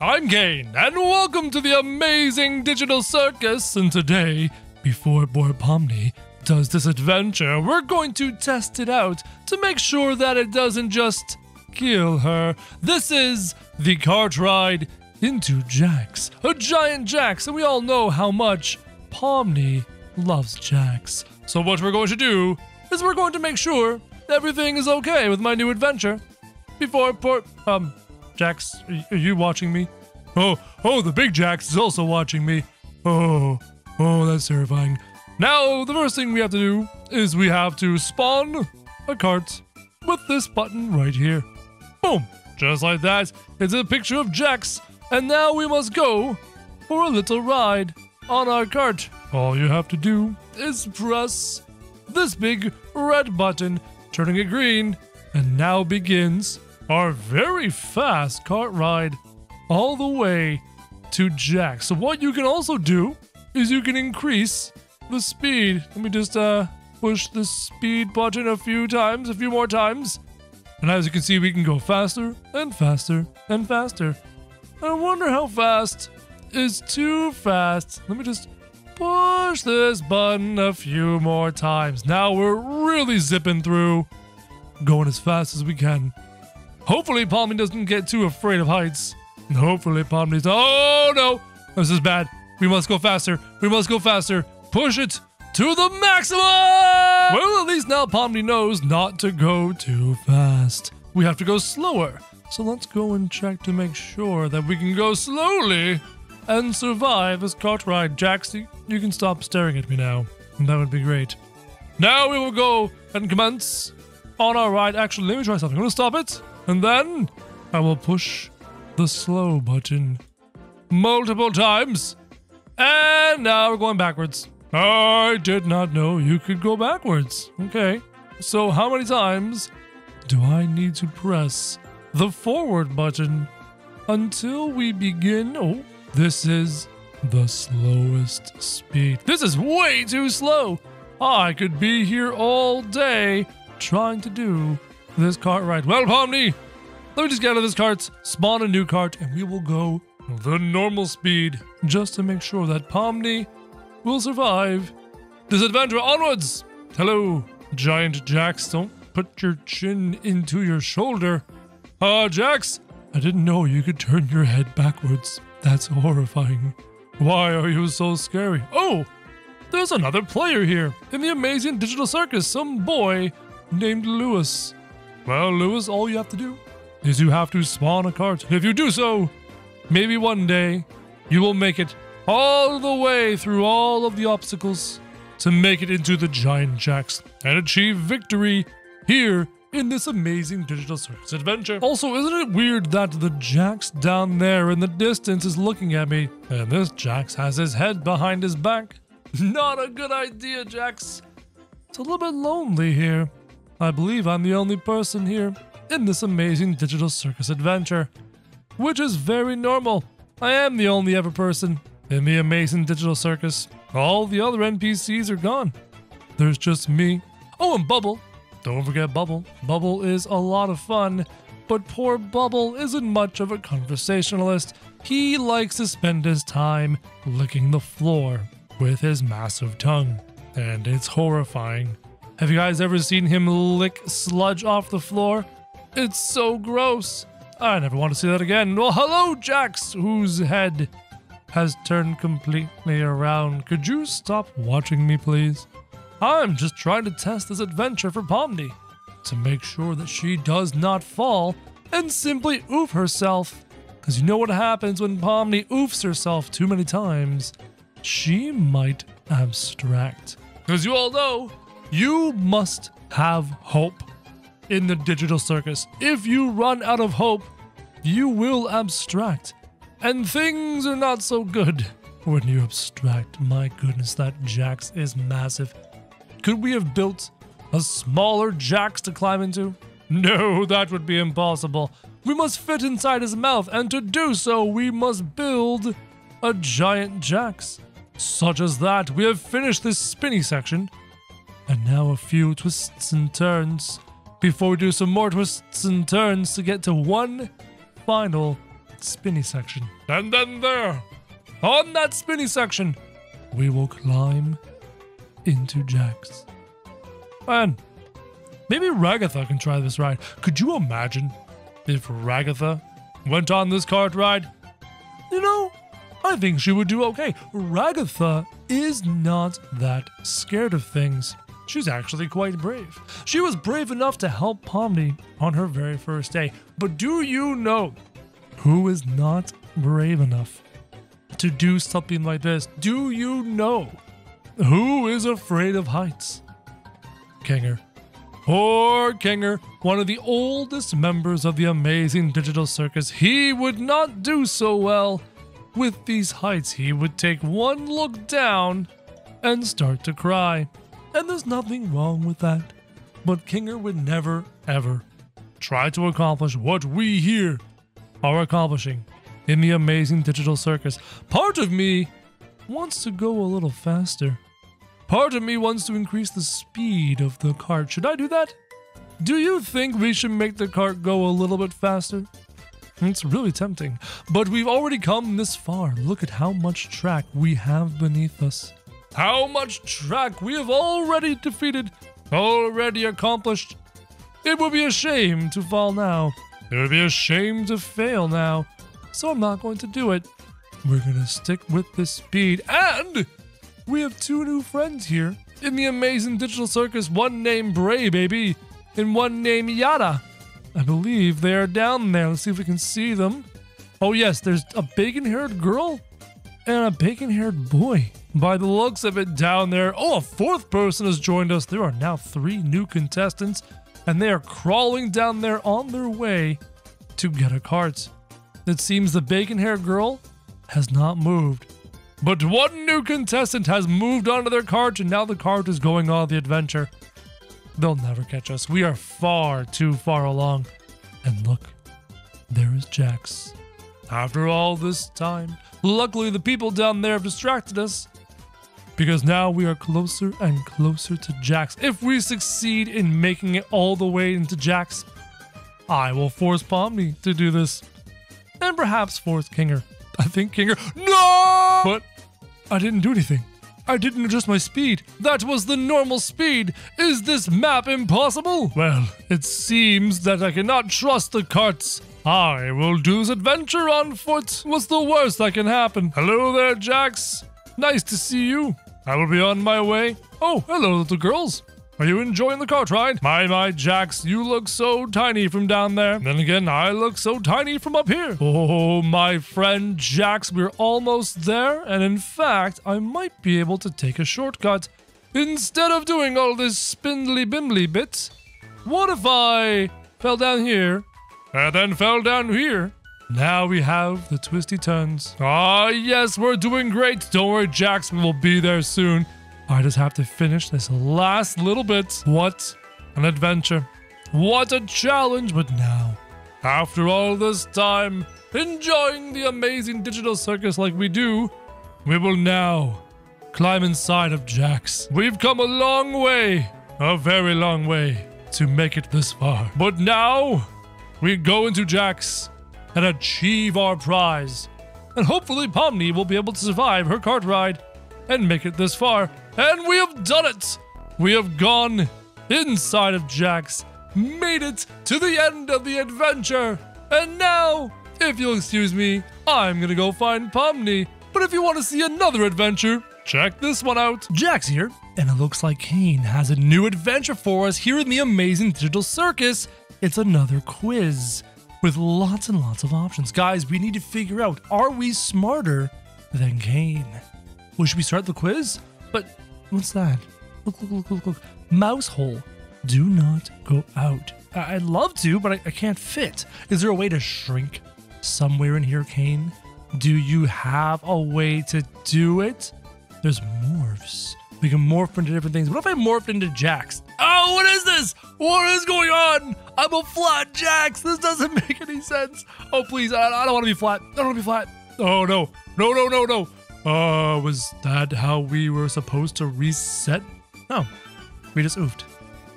I'm Caine, and welcome to the amazing digital circus. And today, before Boar Pomni does this adventure, we're going to test it out to make sure that it doesn't just kill her. This is the cart ride into Jax, a giant Jax, and we all know how much Pomni loves Jax. So, what we're going to do is we're going to make sure everything is okay with my new adventure before Port. Um, Jax, are- you watching me? Oh, oh, the big Jax is also watching me. Oh, oh, that's terrifying. Now, the first thing we have to do is we have to spawn a cart with this button right here. Boom! Just like that, it's a picture of Jax, and now we must go for a little ride on our cart. All you have to do is press this big red button, turning it green, and now begins our very fast cart ride all the way to Jack. So what you can also do is you can increase the speed. Let me just uh push the speed button a few times, a few more times. And as you can see, we can go faster and faster and faster. I wonder how fast is too fast. Let me just push this button a few more times. Now we're really zipping through, going as fast as we can. Hopefully, Pomni doesn't get too afraid of heights. Hopefully, Pomni's. Oh no! This is bad. We must go faster. We must go faster. Push it to the maximum! Well, at least now Pomni knows not to go too fast. We have to go slower. So let's go and check to make sure that we can go slowly and survive this cart ride. Jax, you you can stop staring at me now. That would be great. Now we will go and commence on our ride. Actually, let me try something. I'm going to stop it. And then I will push the slow button multiple times. And now we're going backwards. I did not know you could go backwards. Okay. So, how many times do I need to press the forward button until we begin? Oh, this is the slowest speed. This is way too slow. I could be here all day trying to do this cart right. Well, Pomni, let me just get out of this cart, spawn a new cart, and we will go the normal speed just to make sure that Pomni will survive this adventure onwards. Hello, giant Jax. Don't put your chin into your shoulder. Uh, Jax, I didn't know you could turn your head backwards. That's horrifying. Why are you so scary? Oh, there's another player here in the amazing digital circus, some boy named Lewis. Well, Lewis, all you have to do is you have to spawn a cart. If you do so, maybe one day you will make it all the way through all of the obstacles to make it into the giant Jax and achieve victory here in this amazing digital circus adventure. Also, isn't it weird that the Jax down there in the distance is looking at me, and this Jax has his head behind his back? Not a good idea, Jax. It's a little bit lonely here. I believe I'm the only person here in this amazing digital circus adventure, which is very normal. I am the only ever person in the amazing digital circus. All the other NPCs are gone. There's just me. Oh, and Bubble. Don't forget Bubble. Bubble is a lot of fun, but poor Bubble isn't much of a conversationalist. He likes to spend his time licking the floor with his massive tongue, and it's horrifying. Have you guys ever seen him lick sludge off the floor? It's so gross. I never want to see that again. Well, hello, Jax, whose head has turned completely around. Could you stop watching me, please? I'm just trying to test this adventure for Pomni to make sure that she does not fall and simply oof herself. Because you know what happens when Pomni oofs herself too many times? She might abstract. Because you all know, you must have hope in the digital circus. If you run out of hope, you will abstract. And things are not so good when you abstract. My goodness, that Jax is massive. Could we have built a smaller Jax to climb into? No, that would be impossible. We must fit inside his mouth, and to do so, we must build a giant Jax. Such as that, we have finished this spinny section. And now a few twists and turns before we do some more twists and turns to get to one final spinny section. And then there, on that spinny section, we will climb into Jax. And maybe Ragatha can try this ride. Could you imagine if Ragatha went on this cart ride? You know, I think she would do okay. Ragatha is not that scared of things. She's actually quite brave. She was brave enough to help Pomni on her very first day. But do you know who is not brave enough to do something like this? Do you know who is afraid of heights? Kinger. Poor Kinger, one of the oldest members of the amazing digital circus, he would not do so well with these heights. He would take one look down and start to cry. And there's nothing wrong with that. But Kinger would never, ever try to accomplish what we here are accomplishing in the amazing digital circus. Part of me wants to go a little faster. Part of me wants to increase the speed of the cart. Should I do that? Do you think we should make the cart go a little bit faster? It's really tempting. But we've already come this far. Look at how much track we have beneath us. How much track we have already defeated, already accomplished. It would be a shame to fall now. It would be a shame to fail now. So I'm not going to do it. We're going to stick with this speed. And we have two new friends here in the amazing digital circus. One named Bray, baby, and one named Yada. I believe they are down there. Let's see if we can see them. Oh, yes, there's a bacon haired girl and a bacon haired boy. By the looks of it down there, oh, a fourth person has joined us. There are now three new contestants, and they are crawling down there on their way to get a cart. It seems the bacon haired girl has not moved. But one new contestant has moved onto their cart, and now the cart is going on the adventure. They'll never catch us. We are far too far along. And look, there is Jax. After all this time, luckily the people down there have distracted us. Because now we are closer and closer to Jax. If we succeed in making it all the way into Jax, I will force Pomni to do this. And perhaps force Kinger. I think Kinger. No! But I didn't do anything. I didn't adjust my speed. That was the normal speed. Is this map impossible? Well, it seems that I cannot trust the carts. I will do this adventure on foot. What's the worst that can happen? Hello there, Jax. Nice to see you. I will be on my way. Oh, hello, little girls. Are you enjoying the cart ride? My, my, Jax, you look so tiny from down there. Then again, I look so tiny from up here. Oh, my friend Jax, we're almost there. And in fact, I might be able to take a shortcut. Instead of doing all this spindly bimbly bits, what if I fell down here and then fell down here? Now we have the twisty turns. Ah, yes, we're doing great. Don't worry, Jax, we will be there soon. I just have to finish this last little bit. What an adventure. What a challenge. But now, after all this time, enjoying the amazing digital circus like we do, we will now climb inside of Jax. We've come a long way, a very long way, to make it this far. But now, we go into Jax and achieve our prize. And hopefully Pomni will be able to survive her cart ride and make it this far. And we have done it! We have gone inside of Jax, made it to the end of the adventure. And now, if you'll excuse me, I'm gonna go find Pomni. But if you want to see another adventure, check this one out. Jax here, and it looks like Caine has a new adventure for us here in the amazing digital circus. It's another quiz with lots and lots of options. Guys, we need to figure out are we smarter than Caine? Well, should we start the quiz? But what's that? Look, look, look, look, look. Mouse hole. Do not go out. I- I'd love to, but I, I can't fit. Is there a way to shrink somewhere in here, Caine? Do you have a way to do it? There's morphs. We can morph into different things. What if I morphed into Jax? Oh, what is this? What is going on? I'm a flat Jax. This doesn't make any sense. Oh, please. I, I don't want to be flat. I don't want to be flat. Oh, no. No, no, no, no. Uh, was that how we were supposed to reset? No, we just oofed.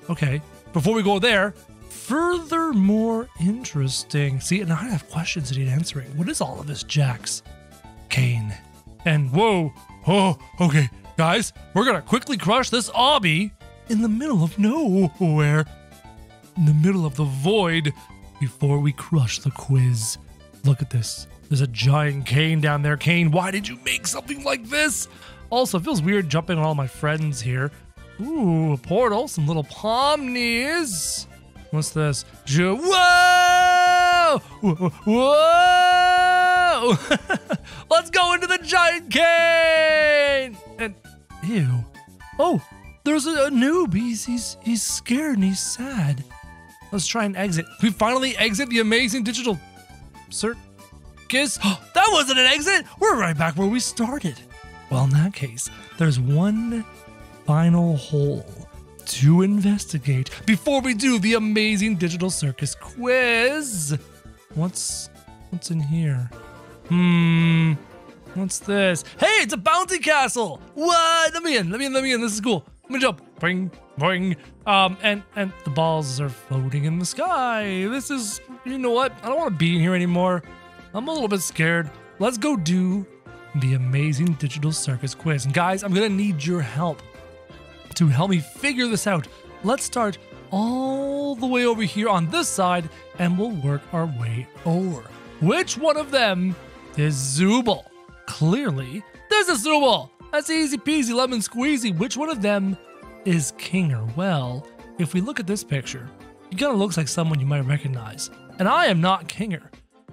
Okay, before we go there, furthermore interesting. See, and I have questions that need answering. What is all of this, Jax? Caine. And whoa, oh, okay, guys, we're gonna quickly crush this obby in the middle of nowhere, in the middle of the void, before we crush the quiz. Look at this. There's a giant Caine down there. Caine, why did you make something like this? Also, feels weird jumping on all my friends here. Ooh, a portal, some little pomnies. What's this? Whoa! Whoa! Let's go into the giant Caine! And ew. Oh, there's a, a noob. He's, he's he's scared and he's sad. Let's try and exit. We finally exit the amazing digital circus. that wasn't an exit. We're right back where we started. Well, in that case, there's one final hole to investigate before we do the amazing digital circus quiz. What's what's in here? Hmm. What's this? Hey, it's a bounty castle. What? Let me in. Let me in. Let me in. This is cool. Jump. Bring, bring. Um, and and the balls are floating in the sky. This is. You know what? I don't want to be in here anymore. I'm a little bit scared. Let's go do the amazing digital circus quiz. And guys, I'm gonna need your help to help me figure this out. Let's start all the way over here on this side and we'll work our way over. Which one of them is Zooble? Clearly, there's a Zooble! That's easy peasy lemon squeezy. Which one of them is Kinger? Well, if we look at this picture, he kind of looks like someone you might recognize. And I am not Kinger.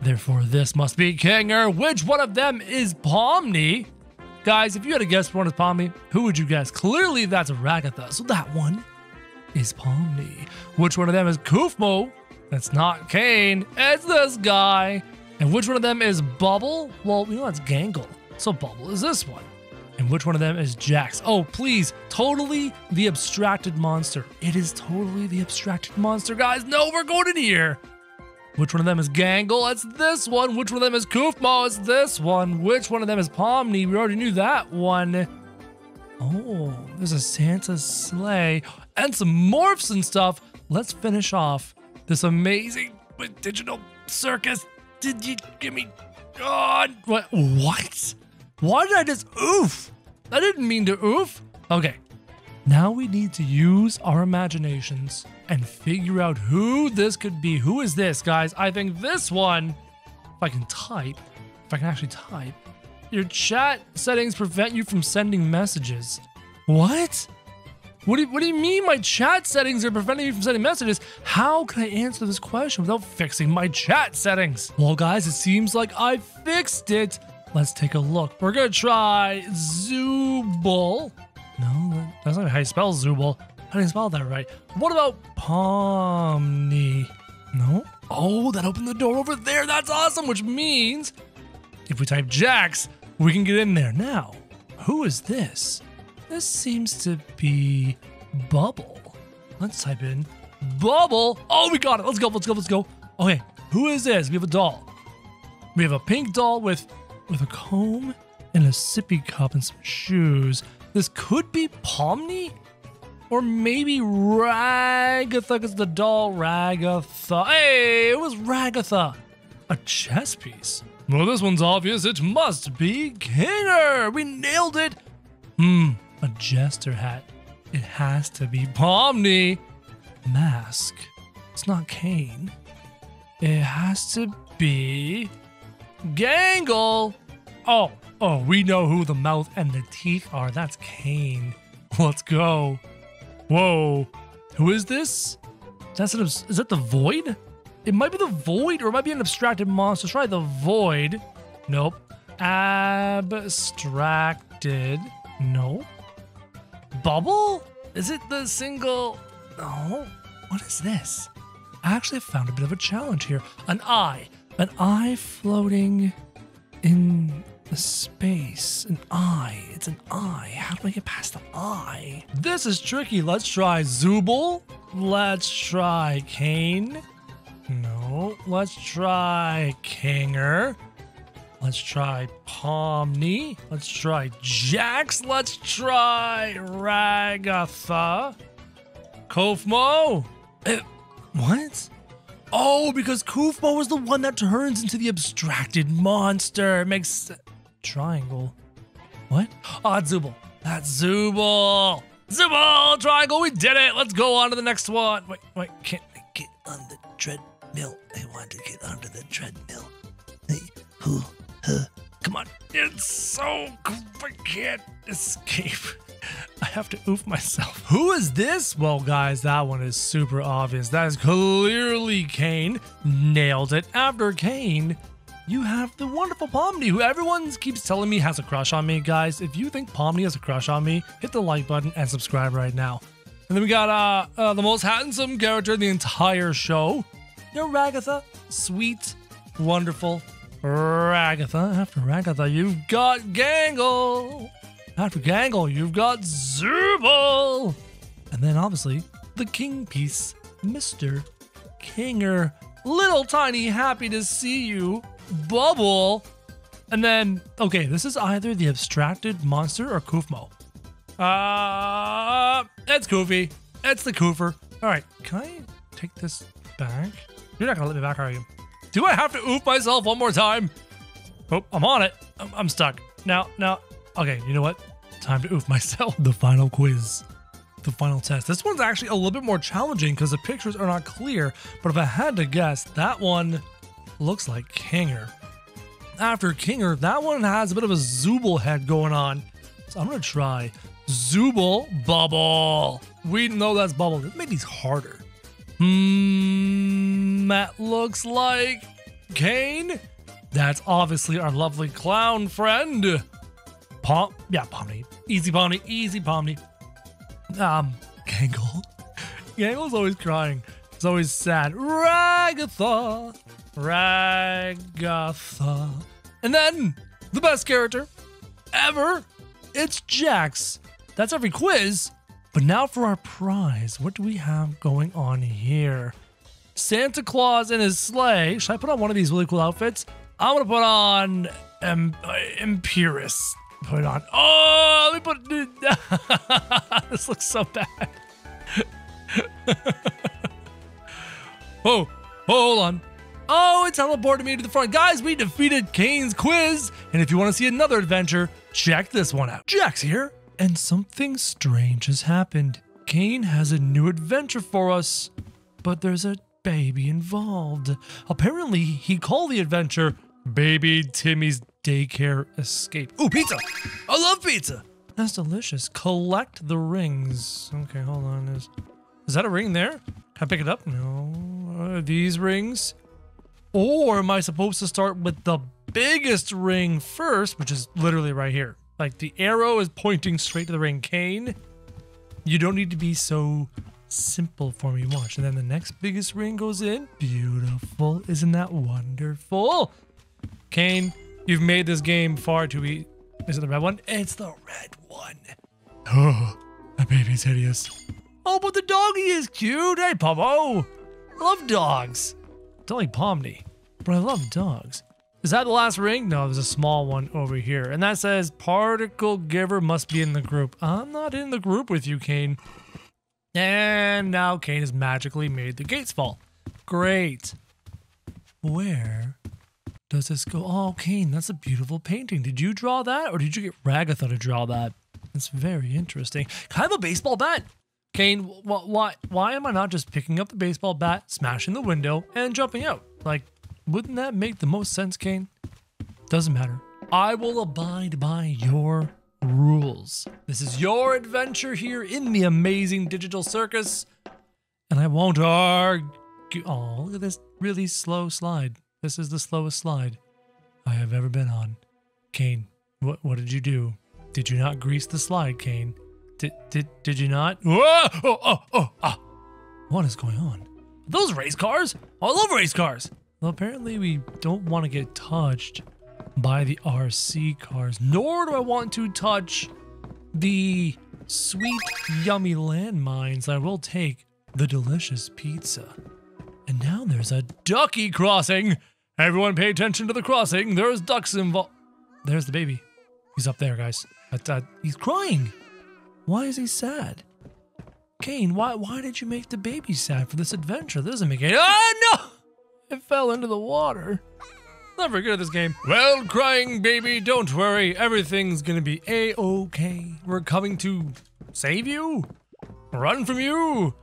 Therefore, this must be Kinger. Which one of them is Pomni? Guys, if you had to guess one is Pomni, who would you guess? Clearly, that's Ragatha. So that one is Pomni. Which one of them is Kaufmo? That's not Caine. It's this guy. And which one of them is Bubble? Well, you know that's Gangle. So Bubble is this one. And which one of them is Jax? Oh, please, totally the abstracted monster. It is totally the abstracted monster, guys. No, we're going in here. Which one of them is Gangle? It's this one. Which one of them is Kaufmo? It's this one. Which one of them is Pomni? We already knew that one. Oh, there's a Santa sleigh and some morphs and stuff. Let's finish off this amazing digital circus. Did you give me God? What? What? Why did I just oof? I didn't mean to oof. Okay, now we need to use our imaginations and figure out who this could be. Who is this, guys? I think this one, if I can type, if I can actually type, your chat settings prevent you from sending messages. What? What do, you, what do you mean my chat settings are preventing me from sending messages? How can I answer this question without fixing my chat settings? Well, guys, it seems like I fixed it. Let's take a look. We're gonna try Zooble. No, that's not how you spell Zooble. How do you spell that right? What about Pomni? No? Oh, that opened the door over there. That's awesome, which means if we type Jax, we can get in there. Now, who is this? This seems to be Bubble. Let's type in Bubble. Oh, we got it. Let's go, let's go, let's go. Okay, who is this? We have a doll. We have a pink doll with with a comb and a sippy cup and some shoes. This could be Pomni? Or maybe Ragatha, because the doll Ragatha. Hey, it was Ragatha. A chess piece. Well, this one's obvious. It must be Kinger. We nailed it. Hmm, a jester hat. It has to be Pomni. Mask. It's not Caine. It has to be Gangle. Oh, Oh, we know who the mouth and the teeth are. That's Caine. Let's go. Whoa. Who is this? That's is that the Void? It might be the Void or it might be an abstracted monster. Try the Void. Nope. Abstracted. No. Bubble? Is it the single? No. What is this? I actually found a bit of a challenge here. An eye. An eye floating in the space. An eye. It's an eye. How do I get past the eye? This is tricky. Let's try Zooble. Let's try Caine. No. Let's try Kinger. Let's try Pomni. Let's try Jax. Let's try Ragatha. Kaufmo. Uh, What? Oh, because Kaufmo is the one that turns into the abstracted monster. Makes triangle. What? Oh, it's Zooble. That's Zooble. Zooble triangle. We did it. Let's go on to the next one. Wait, wait. Can't I get on the treadmill? I want to get onto the treadmill. Hey, who? Huh. Come on. It's so. I can't escape. I have to oof myself. Who is this? Well, guys, that one is super obvious. That is clearly Caine. Nailed it. After Caine, you have the wonderful Pomni, who everyone keeps telling me has a crush on me. Guys, if you think Pomni has a crush on me, hit the like button and subscribe right now. And then we got uh, uh the most handsome character in the entire show. You're Ragatha. Sweet, wonderful Ragatha. After Ragatha, you've got Gangle. After Gangle, you've got Zooble. And then obviously the King piece, Mr. Kinger. Little tiny happy to see you, Bubble. And then, okay, this is either the abstracted monster or Kaufmo. Uh, it's Koofy. It's the Koofer. All right, can I take this back? You're not gonna let me back, are you? Do I have to oof myself one more time? Oh, I'm on it. I'm, I'm stuck. Now, now, okay, you know what? Time to oof myself. The final quiz. The final test. This one's actually a little bit more challenging because the pictures are not clear, but if I had to guess, that one looks like Kinger. After Kinger, that one has a bit of a Zooble head going on. So I'm gonna try Zooble Bubble. We know that's Bubble. Make these harder. Hmm, that looks like Caine. That's obviously our lovely clown friend. Pom, yeah, Pomni. Easy Pomni, easy Pomni. Um, Gangle. Gangle's always crying. It's always sad. Ragatha. Ragatha. And then, the best character ever. It's Jax. That's every quiz. But now for our prize. What do we have going on here? Santa Claus in his sleigh. Should I put on one of these really cool outfits? I'm gonna put on um, uh, Imperius. Put it on. Oh, let me put. It. This looks so bad. Oh, oh, hold on. Oh, it teleported me to the front. Guys, we defeated Caine's quiz. And if you want to see another adventure, check this one out. Jax here, and something strange has happened. Caine has a new adventure for us, but there's a baby involved. Apparently, he called the adventure Baby Timmy's Daycare Escape. Ooh, pizza! I love pizza! That's delicious. Collect the rings. Okay, hold on. Is, is that a ring there? Can I pick it up? No. These rings? Or am I supposed to start with the biggest ring first, which is literally right here? Like the arrow is pointing straight to the ring. Caine, you don't need to be so simple for me. Watch. And then the next biggest ring goes in. Beautiful. Isn't that wonderful? Caine, you've made this game far too easy. Is it the red one? It's the red one. Oh, that baby's hideous. Oh, but the doggy is cute. Hey, Popo. I love dogs. Don't like Pomni, but I love dogs. Is that the last ring? No, there's a small one over here. And that says particle giver must be in the group. I'm not in the group with you, Caine. And now Caine has magically made the gates fall. Great. Where does this go? Oh, Caine, that's a beautiful painting. Did you draw that or did you get Ragatha to draw that? That's very interesting. Can I have a baseball bat? Caine, wh- why, why am I not just picking up the baseball bat, smashing the window, and jumping out? Like, wouldn't that make the most sense, Caine? Doesn't matter. I will abide by your rules. This is your adventure here in the amazing digital circus, and I won't argue. Oh, look at this really slow slide. This is the slowest slide I have ever been on. Caine, what what did you do? Did you not grease the slide, Caine? Did did did you not? Whoa! Oh oh oh ah! What is going on? Those race cars? I love race cars. Well, apparently we don't want to get touched by the RC cars, nor do I want to touch the sweet, yummy landmines. I will take the delicious pizza. And now there's a ducky crossing. Everyone pay attention to the crossing. There's ducks involved. There's the baby. He's up there, guys. Uh, uh, he's crying. Why is he sad? Caine, why why did you make the baby sad for this adventure? This doesn't make any. Oh no! It fell into the water. Never good at this game. Well, crying baby, don't worry. Everything's gonna be a-okay. We're coming to save you, run from you.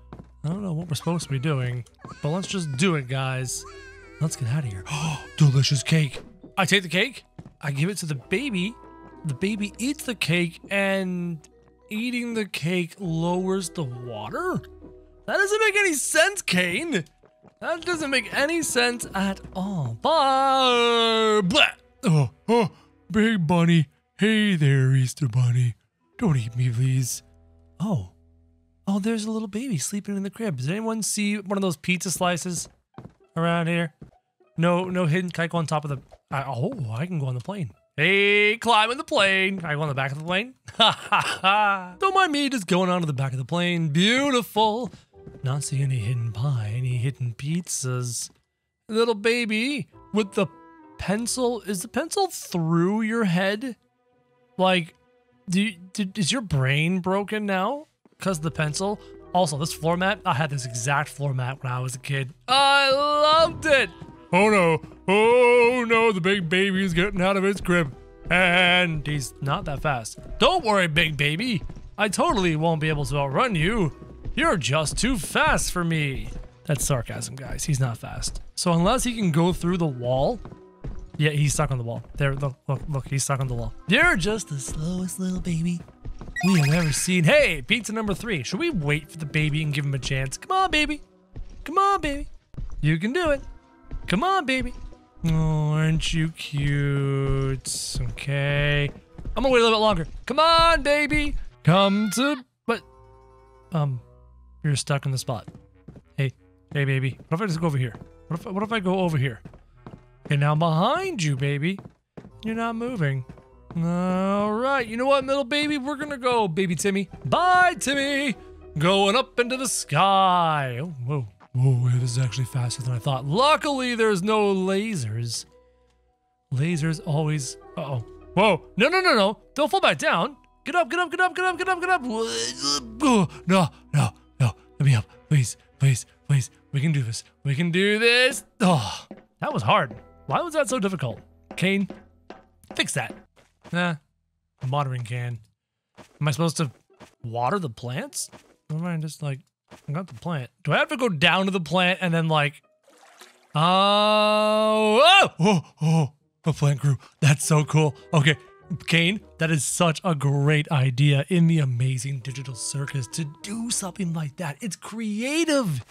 I don't know what we're supposed to be doing, but let's just do it, guys. Let's get out of here. Oh, delicious cake. I take the cake, I give it to the baby. The baby eats the cake, and eating the cake lowers the water? That doesn't make any sense, Caine. That doesn't make any sense at all. Bye. Blah. Oh, oh, big bunny. Hey there, Easter bunny. Don't eat me, please. Oh. Oh, there's a little baby sleeping in the crib. Does anyone see one of those pizza slices around here? No, no hidden. Can I go on top of the? I, oh, I can go on the plane. Hey, climbing the plane. Can I go on the back of the plane? Ha ha ha. Don't mind me just going onto the back of the plane. Beautiful. Not see any hidden pie, any hidden pizzas. Little baby with the pencil. Is the pencil through your head? Like, do, is your brain broken now? Because the pencil? Also, this floor mat, I had this exact floor mat when I was a kid. I loved it. Oh no, oh no, the big baby is getting out of his crib. And he's not that fast. Don't worry, big baby. I totally won't be able to outrun you. You're just too fast for me. That's sarcasm, guys. He's not fast. So unless he can go through the wall, yeah, he's stuck on the wall. There, look, look, look, he's stuck on the wall. You're just the slowest little baby we have ever seen. Hey, pizza number three. Should we wait for the baby and give him a chance? Come on, baby. Come on, baby. You can do it. Come on, baby. Oh, aren't you cute? Okay. I'm gonna wait a little bit longer. Come on, baby. Come to, but, um, you're stuck in the spot. Hey, hey, baby. What if I just go over here? What if, what if I go over here? Okay, now I'm behind you, baby. You're not moving. All right, you know what, little baby? We're gonna go, baby Timmy. Bye, Timmy. Going up into the sky. Oh, whoa. Whoa, this is actually faster than I thought. Luckily, there's no lasers. Lasers always... Uh oh Whoa. No, no, no, no. Don't fall back down. Get up, get up, get up, get up, get up, get up. No, no, no. Let me up. Please, please, please. We can do this. We can do this. Oh, that was hard. Why was that so difficult? Caine, fix that. Nah, watering can. Am I supposed to water the plants? Or am I just like, I got the plant. Do I have to go down to the plant and then like, oh, oh, oh, oh, a plant grew. That's so cool. Okay, Caine, that is such a great idea in the amazing digital circus to do something like that. It's creative.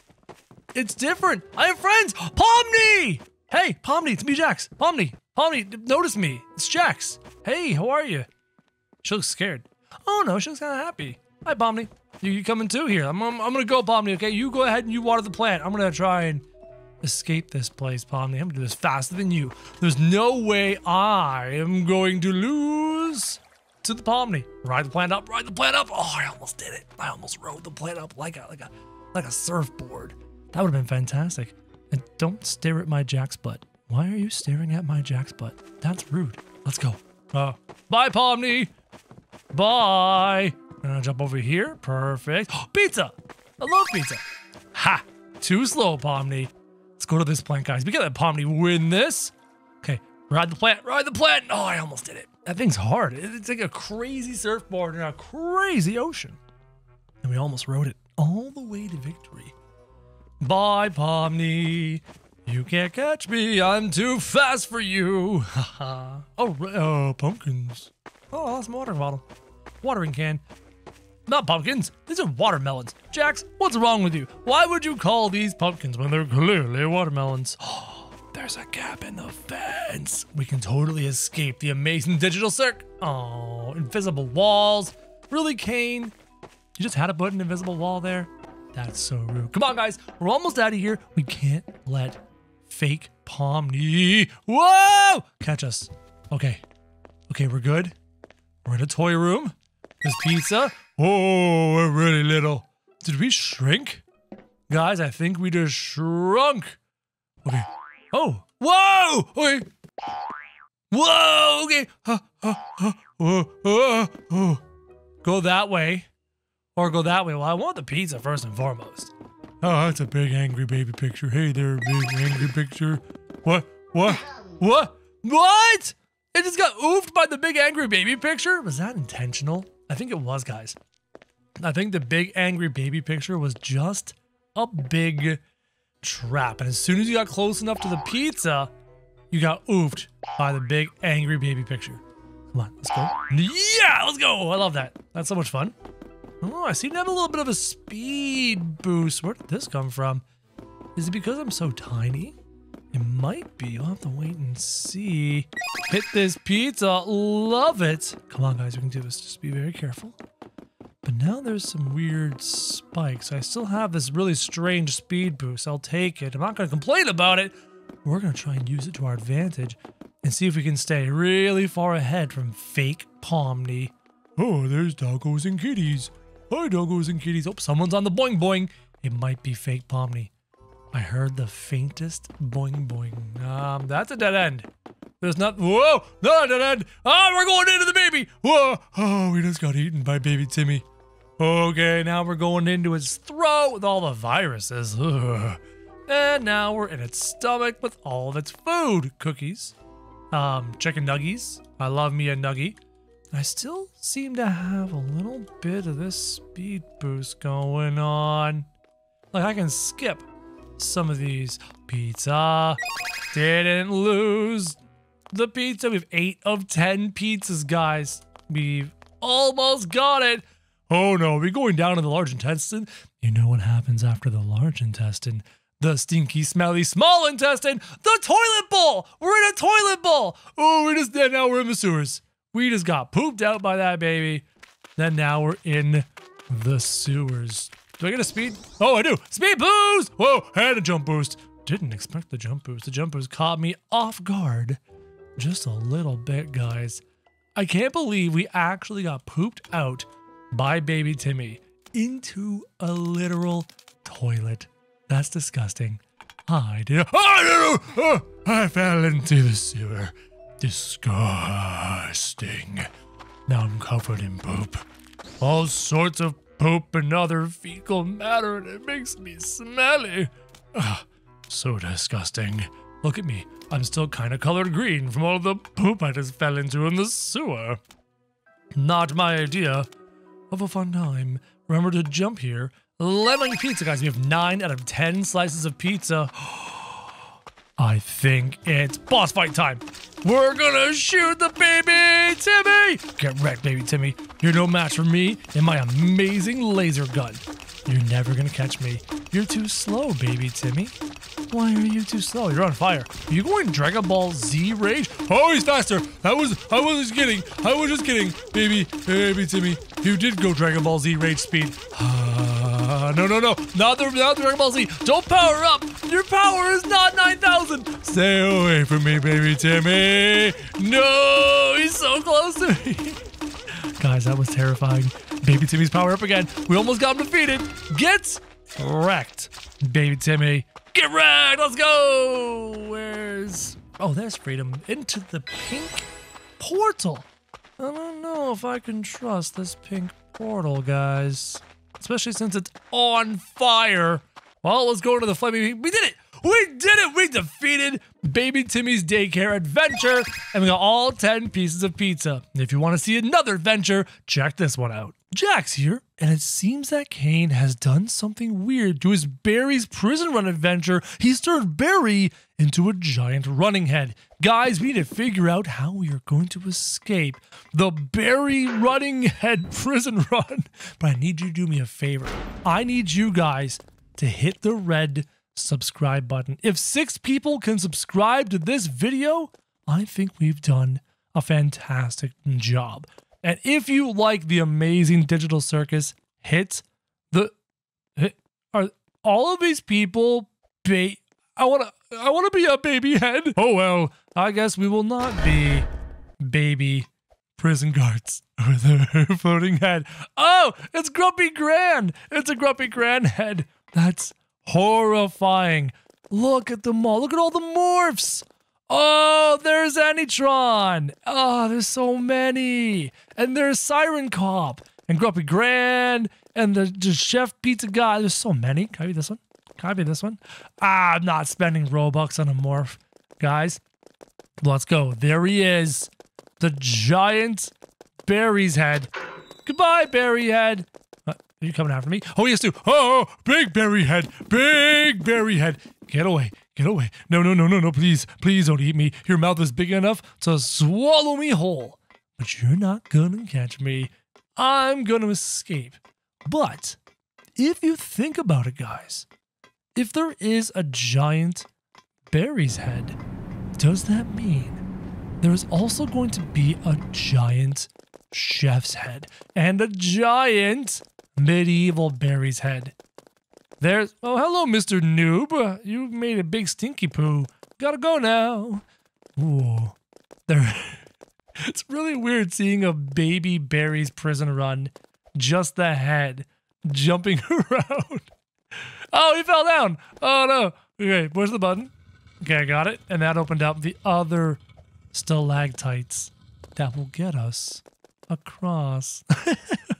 It's different. I have friends. Pomni! Hey, Pomni, it's me, Jax. Pomni, Pomni, notice me. It's Jax. Hey, how are you? She looks scared. Oh no, she looks kind of happy. Hi, Pomni. You, you coming too? Here, I'm, I'm, I'm gonna go, Pomni, okay? You go ahead and you water the plant. I'm gonna try and escape this place, Pomni. I'm gonna do this faster than you. There's no way I am going to lose to the Pomni. Ride the plant up, ride the plant up. Oh, I almost did it. I almost rode the plant up like a like a like a surfboard. That would have been fantastic. And don't stare at my Jack's butt. Why are you staring at my Jack's butt? That's rude. Let's go. Uh, bye, Pomni. Bye. I'm gonna jump over here. Perfect. pizza. I love pizza. Ha. Too slow, Pomni. Let's go to this plant, guys. We gotta let Pomni win this. Okay. Ride the plant. Ride the plant. Oh, I almost did it. That thing's hard. It's like a crazy surfboard in a crazy ocean. And we almost rode it all the way to victory. Bye, Pomni. You can't catch me. I'm too fast for you. Haha. oh, uh, pumpkins. Oh, that's my water bottle. Watering can. Not pumpkins. These are watermelons. Jax, what's wrong with you? Why would you call these pumpkins when they're clearly watermelons? Oh, there's a gap in the fence. We can totally escape the amazing digital circ. Oh, invisible walls. Really, Caine? You just had to put an invisible wall there? That's so rude. Come on, guys. We're almost out of here. We can't let fake Pomni. Whoa! Catch us. Okay. Okay, we're good. We're in a toy room. There's pizza. Oh, we're really little. Did we shrink? Guys, I think we just shrunk. Okay. Oh. Whoa! Okay. Whoa! Okay. Go that way. or go that way? Well, I want the pizza first and foremost. Oh, that's a big angry baby picture. Hey there, big angry picture. What? What? What? What? It just got oofed by the big angry baby picture? Was that intentional? I think it was, guys. I think the big angry baby picture was just a big trap. And as soon as you got close enough to the pizza, you got oofed by the big angry baby picture. Come on, let's go. Yeah, let's go. I love that. That's so much fun. Oh, I seem to have a little bit of a speed boost. Where did this come from? Is it because I'm so tiny? It might be. We'll have to wait and see. Hit this pizza. Love it. Come on, guys. We can do this. Just be very careful. But now there's some weird spikes. I still have this really strange speed boost. I'll take it. I'm not going to complain about it. We're going to try and use it to our advantage and see if we can stay really far ahead from fake Pomni. Oh, there's doggos and kitties. Hi, doggos and kitties. Oh, someone's on the boing boing. It might be fake Pomni. I heard the faintest boing boing. Um, that's a dead end. There's not. Whoa! No, dead end. Ah, we're going into the baby. Whoa! Oh, we just got eaten by baby Timmy. Okay, now we're going into its throat with all the viruses. Ugh. And now we're in its stomach with all of its food. Cookies, um, chicken nuggies. I love me a nuggie. I still seem to have a little bit of this speed boost going on. Like I can skip some of these. Pizza. Didn't lose the pizza. We have eight of 10 pizzas, guys. We've almost got it. Oh no, we're going down in the large intestine. You know what happens after the large intestine? The stinky, smelly small intestine, the toilet bowl. We're in a toilet bowl. Oh, we're just now we're in the sewers. We just got pooped out by that baby. Then now we're in the sewers. Do I get a speed? Oh, I do. Speed boost. Whoa, had a jump boost. Didn't expect the jump boost. The jump boost caught me off guard just a little bit, guys. I can't believe we actually got pooped out by baby Timmy into a literal toilet. That's disgusting. I did. Oh, no. Oh, I fell into the sewer. Disgusting. Now I'm covered in poop. All sorts of poop and other fecal matter, and it makes me smelly. Ugh, so disgusting. Look at me. I'm still kind of colored green from all the poop I just fell into in the sewer. Not my idea of a fun time. Remember to jump here lemon pizza, guys. We have nine out of 10 slices of pizza. Oh, I think it's boss fight time. We're gonna shoot the baby Timmy! Get wrecked, baby Timmy. You're no match for me and my amazing laser gun. You're never gonna catch me. You're too slow, baby Timmy. Why are you too slow? You're on fire. Are you going Dragon Ball Z rage? Oh, he's faster. That was I was just kidding. I was just kidding, baby, baby Timmy. You did go Dragon Ball Z rage speed. Ah. No, no, no. Not the, not the Dragon Ball Z. Don't power up. Your power is not 9,000. Stay away from me, baby Timmy. No, he's so close to me. Guys, that was terrifying. Baby Timmy's power up again. We almost got him defeated. Get wrecked, baby Timmy. Get wrecked. Let's go. Where's... Oh, there's freedom. Into the pink portal. I don't know if I can trust this pink portal, guys especially since it's on fire. Well, let's go into the flaming. We did it! We did it! We defeated Baby Timmy's daycare adventure, and we got all 10 pieces of pizza. If you want to see another adventure, check this one out. Jax here, and it seems that Caine has done something weird to his Barry's prison run adventure. He's turned Barry into a giant running head. Guys, we need to figure out how we are going to escape the Barry running head prison run. But I need you to do me a favor. I need you guys to hit the red subscribe button. If six people can subscribe to this video, I think we've done a fantastic job. And if you like the amazing digital circus, hit the are all of these people I want to I want to be a baby head. Oh well, I guess we will not be baby prison guards with a floating head. Oh, it's Grumpy Grand. It's a Grumpy Grand head. That's horrifying. Look at them all. Look at all the morphs. Oh, there's Anitron. Oh, there's so many. And there's Siren Cop and Grumpy Grand and the, the chef pizza guy. There's so many. Can I be this one? Can I be this one? Ah, I'm not spending Robux on a morph, guys. Let's go. There he is. The giant Barry's head. Goodbye, Barry head. Uh, are you coming after me? Oh, yes, too. Oh, big Barry head. Big Barry head. Get away. Get away. No, no, no, no, no. Please, please don't eat me. Your mouth is big enough to swallow me whole. But you're not gonna catch me. I'm gonna escape. But if you think about it, guys, if there is a giant Barry's head, does that mean there is also going to be a giant chef's head and a giant medieval Barry's head? There's oh hello, Mr. Noob. You made a big stinky poo. Gotta go now. Ooh, there. it's really weird seeing a baby Barry's prison run. Just the head jumping around. Oh, he fell down. Oh no. Okay, push the button. Okay, I got it. And that opened up the other stalactites that will get us across.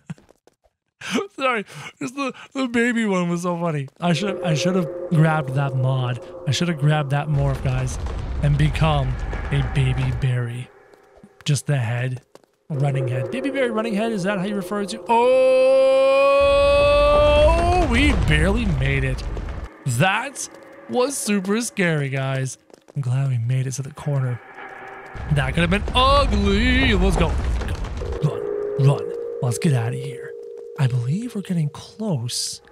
Sorry, just the, the baby one was so funny. I should I should have grabbed that mod. I should have grabbed that morph, guys, and become a baby Barry. Just the head, running head. Baby Barry running head. Is that how you refer to? Oh, we barely made it. That was super scary, guys. I'm glad we made it to the corner. That could have been ugly. Let's go. go. Run, run. Let's get out of here. I believe we're getting close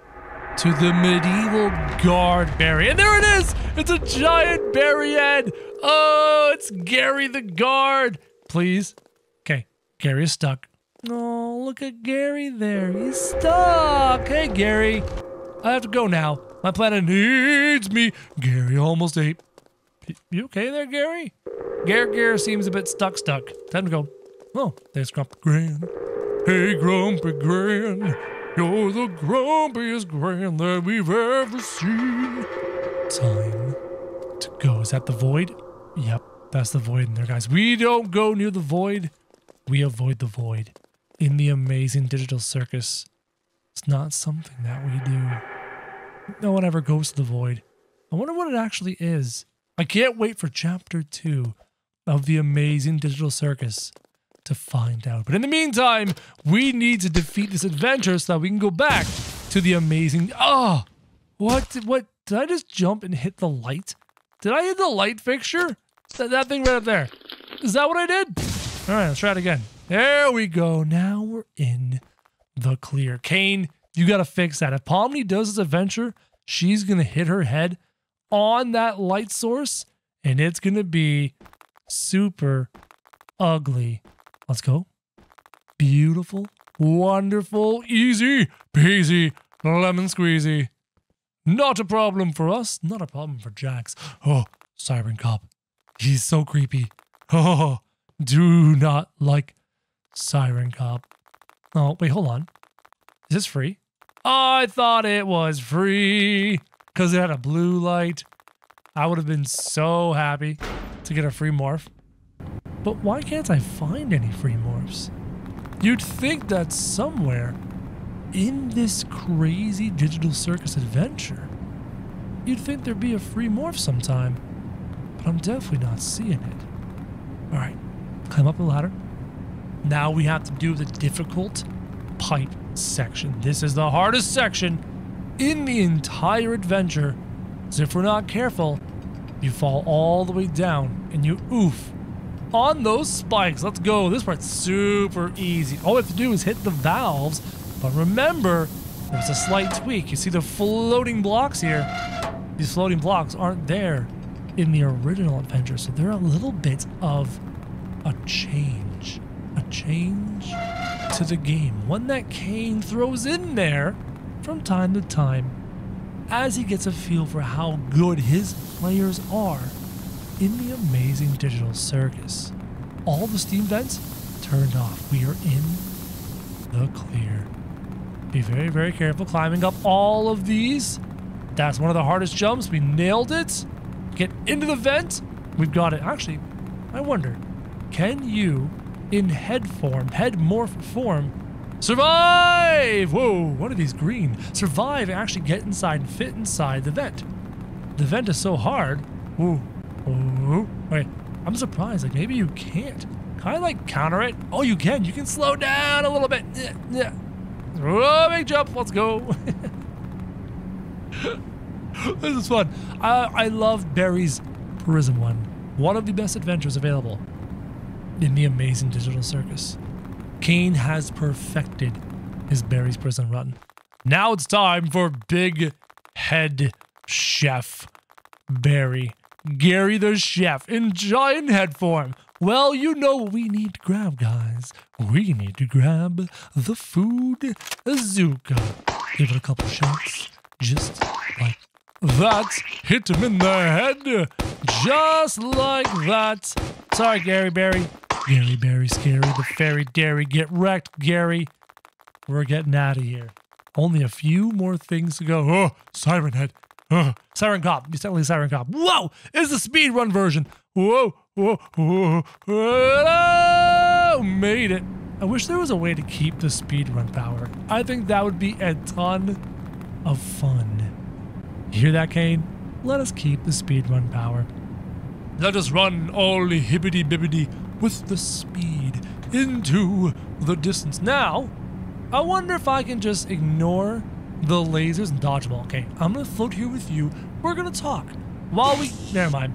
to the medieval guard Barry. And there it is! It's a giant Barry head! Oh, it's Gary the guard! Please. Okay, Gary is stuck. Oh, look at Gary there. He's stuck. Hey, Gary. I have to go now. My planet needs me. Gary almost ate. You okay there, Gary? Gare Gare seems a bit stuck stuck. Time to go. Oh, there's Grumpy Gran. Hey, Grumpy Gran. You're the grumpiest Gran that we've ever seen. Time to go. Is that the void? Yep, that's the void in there, guys. We don't go near the void. We avoid the void. In the amazing digital circus. It's not something that we do. No one ever goes to the void. I wonder what it actually is. I can't wait for chapter two of the amazing digital circus to find out. But in the meantime, we need to defeat this adventure so that we can go back to the amazing. Oh, what? What? Did I just jump and hit the light? Did I hit the light fixture? That, that thing right up there. Is that what I did? All right, let's try it again. There we go. Now we're in the clear. Caine, you got to fix that. If Pomni does this adventure, she's going to hit her head on that light source and it's going to be super ugly. Let's go. Beautiful, wonderful, easy peasy, lemon squeezy. Not a problem for us, not a problem for Jax. Oh, Siren Cop. He's so creepy. Oh, do not like Siren Cop. Oh, wait, hold on. Is this free? I thought it was free because it had a blue light. I would have been so happy to get a free morph. But why can't I find any free morphs? You'd think that somewhere in this crazy digital circus adventure, you'd think there'd be a free morph sometime. But I'm definitely not seeing it. Alright, climb up the ladder. Now we have to do the difficult pipe section. This is the hardest section in the entire adventure. So if we're not careful, you fall all the way down and you oof on those spikes. Let's go. This part's super easy. All we have to do is hit the valves. But remember, there's a slight tweak. You see the floating blocks here? These floating blocks aren't there in the original adventure. So they're a little bit of a change. A change to the game. One that Caine throws in there from time to time as he gets a feel for how good his players are in the amazing digital circus. All the steam vents turned off. We are in the clear. Be very, very careful climbing up all of these. That's one of the hardest jumps. We nailed it. Get into the vent. We've got it. Actually, I wonder, can you, in head form, head morph form, Survive! Whoa, what are these green? Survive and actually get inside and fit inside the vent. The vent is so hard. Ooh. Ooh. Wait, I'm surprised. Like, maybe you can't. Can I, like, counter it? Oh, you can. You can slow down a little bit. Yeah. yeah. Whoa, big jump. Let's go. this is fun. I, I love Barry's Prison one. One of the best adventures available in the amazing digital circus. Caine has perfected his Barry's Prison run. Now it's time for Big Head Chef Barry. Gary the Chef in giant head form. Well, you know what we need to grab, guys. We need to grab the food azooka. Give it a couple shots, just like that. Hit him in the head, just like that. Sorry, Gary Barry. Gary Barry Scary, the fairy dairy. Get wrecked, Gary. We're getting out of here. Only a few more things to go. Oh, Siren Head. Oh, Siren Cop. He's definitely Siren Cop. Whoa! It's the speed run version. Whoa, whoa, whoa. whoa. Made it. I wish there was a way to keep the speed run power. I think that would be a ton of fun. You hear that, Caine? Let us keep the speed run power. Let us run all hibbity bibbity with the speed into the distance. Now, I wonder if I can just ignore the lasers and dodgeball. Okay, I'm gonna float here with you. We're gonna talk while we. Never mind.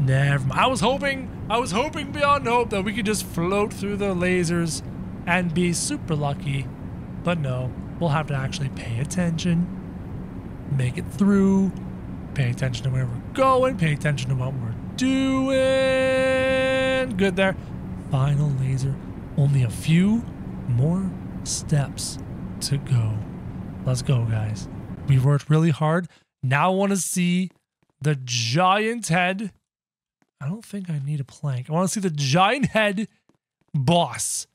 Never mind. I was hoping, I was hoping beyond hope that we could just float through the lasers and be super lucky. But no, we'll have to actually pay attention, make it through, pay attention to where we're going, pay attention to what we're doing. Good there. Final laser. Only a few more steps to go. Let's go, guys. We worked really hard. Now I want to see the giant head. I don't think I need a plank. I want to see the giant head boss.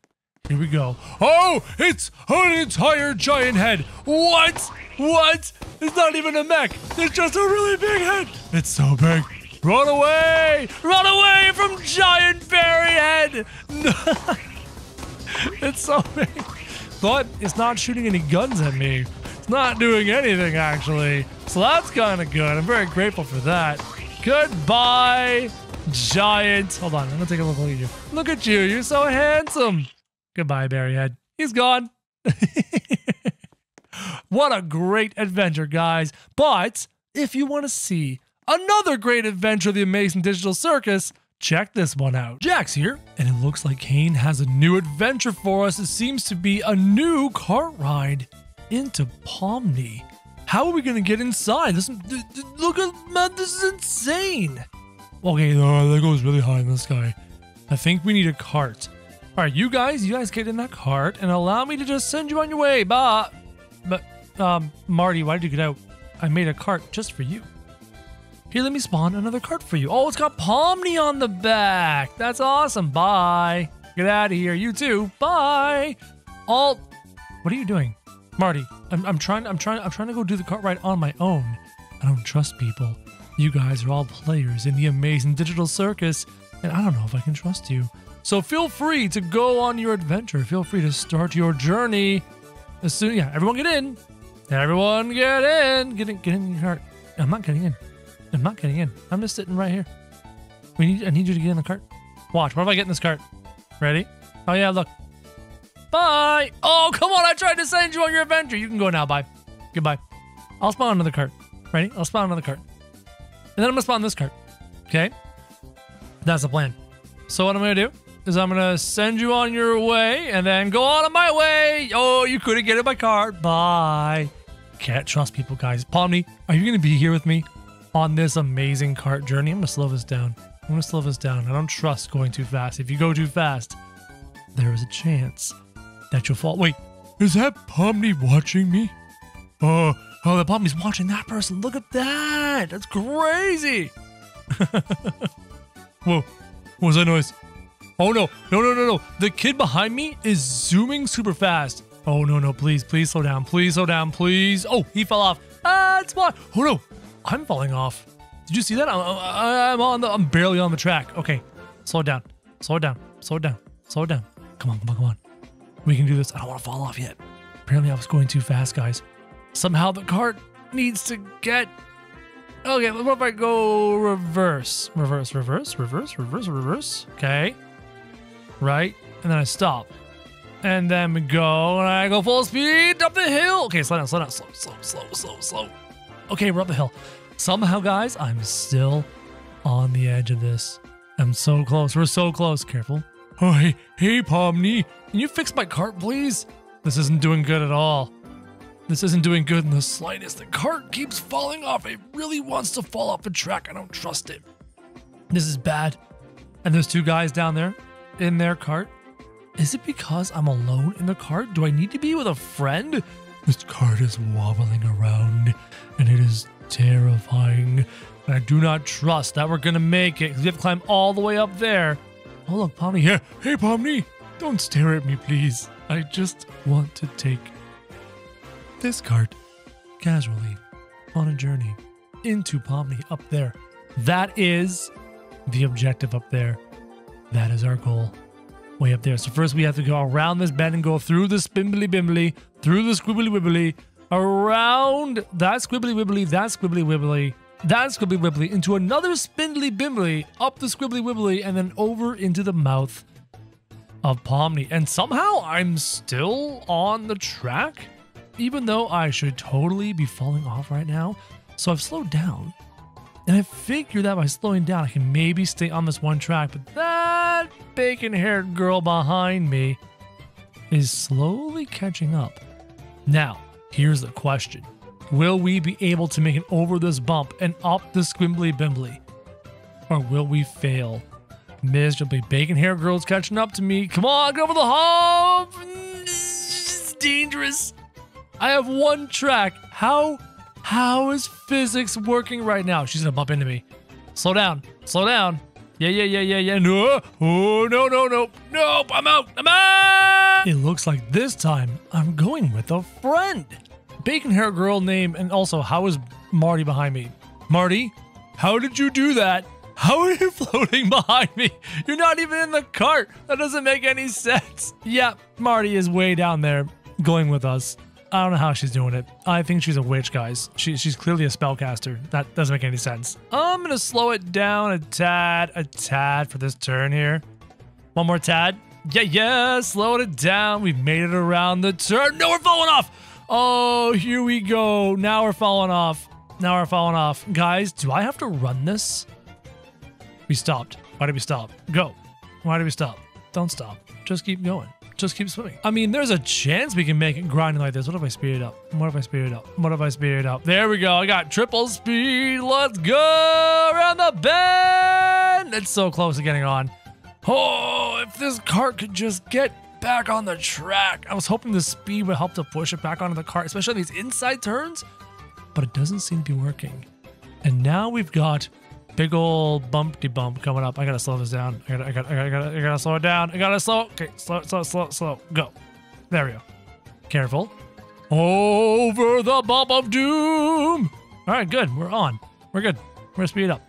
Here we go. Oh, it's an entire giant head. What? What? It's not even a mech. It's just a really big head. It's so big. Run away! Run away from giant fairy head! it's so big. But it's not shooting any guns at me. Not doing anything, actually. So that's kind of good. I'm very grateful for that. Goodbye, giant. Hold on, I'm gonna take a look at you. Look at you, you're so handsome. Goodbye, Barry Head. He's gone. what a great adventure, guys. But if you want to see another great adventure of the Amazing Digital Circus, check this one out. Jax here, and it looks like Caine has a new adventure for us. It seems to be a new cart ride into Pomni. How are we gonna get inside? This look at man, this is insane. Okay, that goes really high in the sky. I think we need a cart. All right, you guys, you guys get in that cart and allow me to just send you on your way. Bye. But, um, Marty, why did you get out? I made a cart just for you. Here, let me spawn another cart for you. Oh, it's got Pomni on the back. That's awesome. Bye. Get out of here. You too. Bye. All. What are you doing, Marty? I'm, I'm trying. I'm trying. I'm trying to go do the cart ride on my own. I don't trust people. You guys are all players in the amazing digital circus, and I don't know if I can trust you. So feel free to go on your adventure. Feel free to start your journey. As soon, yeah, everyone get in. Everyone get in. Get in. Get in your cart. I'm not getting in. I'm not getting in. I'm just sitting right here. We need. I need you to get in the cart. Watch. What if I get in this cart? Ready? Oh yeah. Look. Bye. Oh come on! I tried to send you on your adventure. You can go now. Bye. Goodbye. I'll spawn another cart. Ready? I'll spawn another cart. And then I'm gonna spawn this cart. Okay. That's the plan. So what I'm gonna do is I'm gonna send you on your way and then go on my way. Oh, you couldn't get in my cart. Bye. Can't trust people, guys. Pomni, are you gonna be here with me? on this amazing cart journey. I'm gonna slow this down. I'm gonna slow this down. I don't trust going too fast. If you go too fast, there is a chance that your fault. Wait, is that Pomni watching me? Oh, oh, the Pomni's watching that person. Look at that. That's crazy. Whoa, what was that noise? Oh no, no, no, no, no. The kid behind me is zooming super fast. Oh no, no, please, please slow down. Please slow down, please. Oh, he fell off. Ah, it's what? Oh no, I'm falling off. Did you see that? I'm, I'm on the. I'm barely on the track. Okay, slow down. Slow down. Slow down. Slow down. Come on, come on, come on. We can do this. I don't want to fall off yet. Apparently, I was going too fast, guys. Somehow the cart needs to get. Okay, what if I go reverse? Reverse, reverse, reverse, reverse, reverse. Okay. Right. And then I stop. And then we go, and I go full speed up the hill. Okay, slow down, slow down, slow, slow, slow, slow, slow. Okay, we're up the hill. Somehow, guys, I'm still on the edge of this. I'm so close. We're so close. Careful. Oh, hey, hey, Pomni. Can you fix my cart, please? This isn't doing good at all. This isn't doing good in the slightest. The cart keeps falling off. It really wants to fall off the track. I don't trust it. This is bad. And there's two guys down there in their cart. Is it because I'm alone in the cart? Do I need to be with a friend? This cart is wobbling around and it is terrifying. I do not trust that we're gonna make it we have to climb all the way up there. Oh look, Pomni here. Hey Pomni, don't stare at me, please. I just want to take this cart casually on a journey into Pomni up there. That is the objective up there. That is our goal. Way up there. So first we have to go around this bend and go through the spimbly bimbly, through the squibbly wibbly, around that squibbly wibbly, that squibbly wibbly, that squibbly wibbly, into another spindly bimbly, up the squibbly wibbly, and then over into the mouth of Pomni. And somehow I'm still on the track, even though I should totally be falling off right now. So I've slowed down. And I figure that by slowing down, I can maybe stay on this one track. But that bacon haired girl behind me is slowly catching up. Now, here's the question Will we be able to make it over this bump and up the squimbly bimbly? Or will we fail miserably? Bacon hair girl's catching up to me. Come on, get over the hump. It's dangerous. I have one track. How how is physics working right now? She's gonna bump into me. Slow down. Slow down. Yeah, yeah, yeah, yeah, yeah. No. Oh, no, no, no. Nope. I'm out. I'm out. It looks like this time I'm going with a friend. Bacon hair girl name, and also, how is Marty behind me? Marty, how did you do that? How are you floating behind me? You're not even in the cart. That doesn't make any sense. Yeah, Marty is way down there going with us. I don't know how she's doing it. I think she's a witch, guys. She, she's clearly a spellcaster. That doesn't make any sense. I'm gonna slow it down a tad, a tad for this turn here. One more tad. Yeah, yeah, slow it down. We've made it around the turn. No, we're falling off. Oh, here we go. Now we're falling off. Now we're falling off. Guys, do I have to run this? We stopped. Why did we stop? Go. Why did we stop? Don't stop. Just keep going. Just keep swimming. I mean, there's a chance we can make it grinding like this. What if I speed it up? What if I speed it up? What if I speed it up? There we go. I got triple speed. Let's go around the bend. It's so close to getting on. Oh, if this cart could just get back on the track. I was hoping the speed would help to push it back onto the cart, especially on these inside turns, but it doesn't seem to be working. And now we've got big old bumpty bump coming up. I gotta slow this down. I gotta, I gotta, I gotta, I gotta slow it down. I gotta slow. Okay, slow, slow, slow, slow. Go. There we go. Careful. Over the bump of doom. All right, good. We're on. We're good. We're speed up.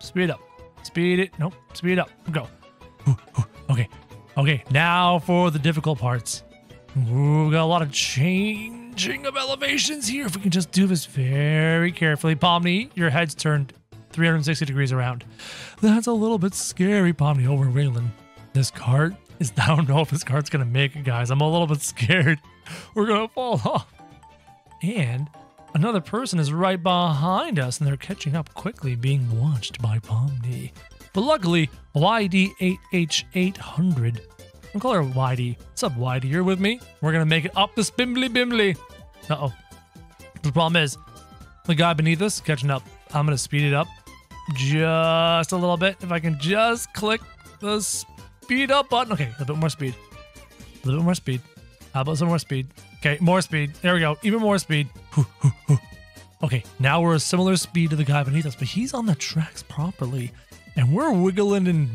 Speed up. Speed it. Nope. Speed up. Go. Okay. Now for the difficult parts. Ooh, we got a lot of changing of elevations here. If we can just do this very carefully. Pomni, your head's turned 360 degrees around. That's a little bit scary, Pomni. We're Raylan. This cart is, I don't know if this cart's gonna make it, guys. I'm a little bit scared. We're gonna fall off. And another person is right behind us, and they're catching up quickly, being watched by Pomni. But luckily, YD8H800, I'll call her YD. What's up, YD? You're with me? We're gonna make it up the spimbly bimbly. Uh oh. The problem is, the guy beneath us catching up. I'm gonna speed it up just a little bit. If I can just click the speed up button. Okay, a little bit more speed. A little bit more speed. How about some more speed? Okay, more speed. There we go. Even more speed. Okay, now we're a similar speed to the guy beneath us, but he's on the tracks properly. And we're wiggling and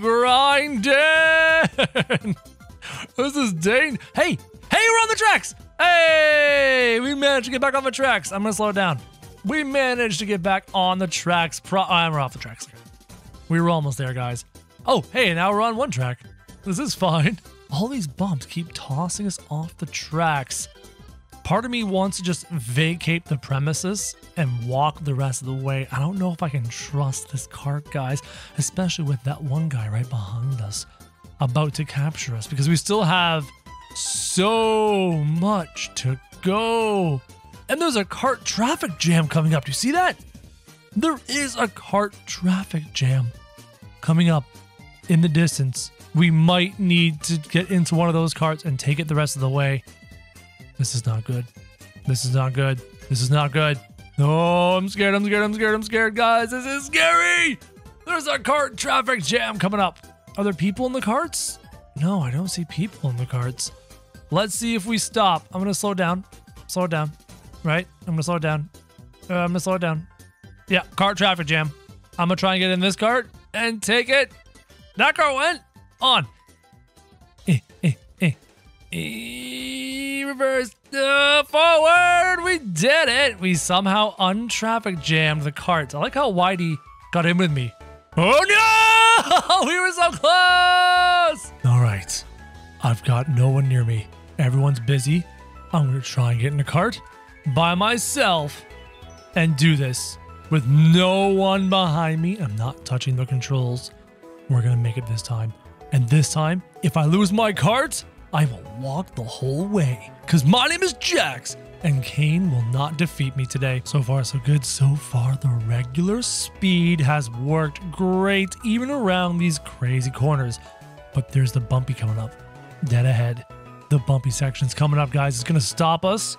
grinding. this is Dane. Hey, hey, we're on the tracks. Hey, we managed to get back on the tracks. I'm gonna slow it down. We managed to get back on the tracks. Pro- uh, I'm off the tracks. We were almost there, guys. Oh, hey, now we're on one track. This is fine. All these bumps keep tossing us off the tracks. Part of me wants to just vacate the premises and walk the rest of the way. I don't know if I can trust this cart, guys, especially with that one guy right behind us about to capture us because we still have so much to go. And there's a cart traffic jam coming up. Do you see that? There is a cart traffic jam coming up in the distance. We might need to get into one of those carts and take it the rest of the way. This is not good. This is not good. This is not good. No, I'm scared. I'm scared. I'm scared. I'm scared, guys. This is scary. There's a cart traffic jam coming up. Are there people in the carts? No, I don't see people in the carts. Let's see if we stop. I'm going to slow down. Slow down. Right? I'm going to slow down. Uh, I'm going to slow down. Yeah, cart traffic jam. I'm going to try and get in this cart and take it. That car went on. Eh, eh, eh. Reverse. Uh, forward. We did it. We somehow untraffic jammed the cart. I like how Whitey got in with me. Oh no! we were so close! All right. I've got no one near me. Everyone's busy. I'm going to try and get in a cart by myself and do this with no one behind me. I'm not touching the controls. We're going to make it this time. And this time, if I lose my cart, I will walk the whole way. Because my name is Jax, and Caine will not defeat me today. So far, so good. So far, the regular speed has worked great, even around these crazy corners. But there's the bumpy coming up, dead ahead. The bumpy section's coming up, guys. It's going to stop us.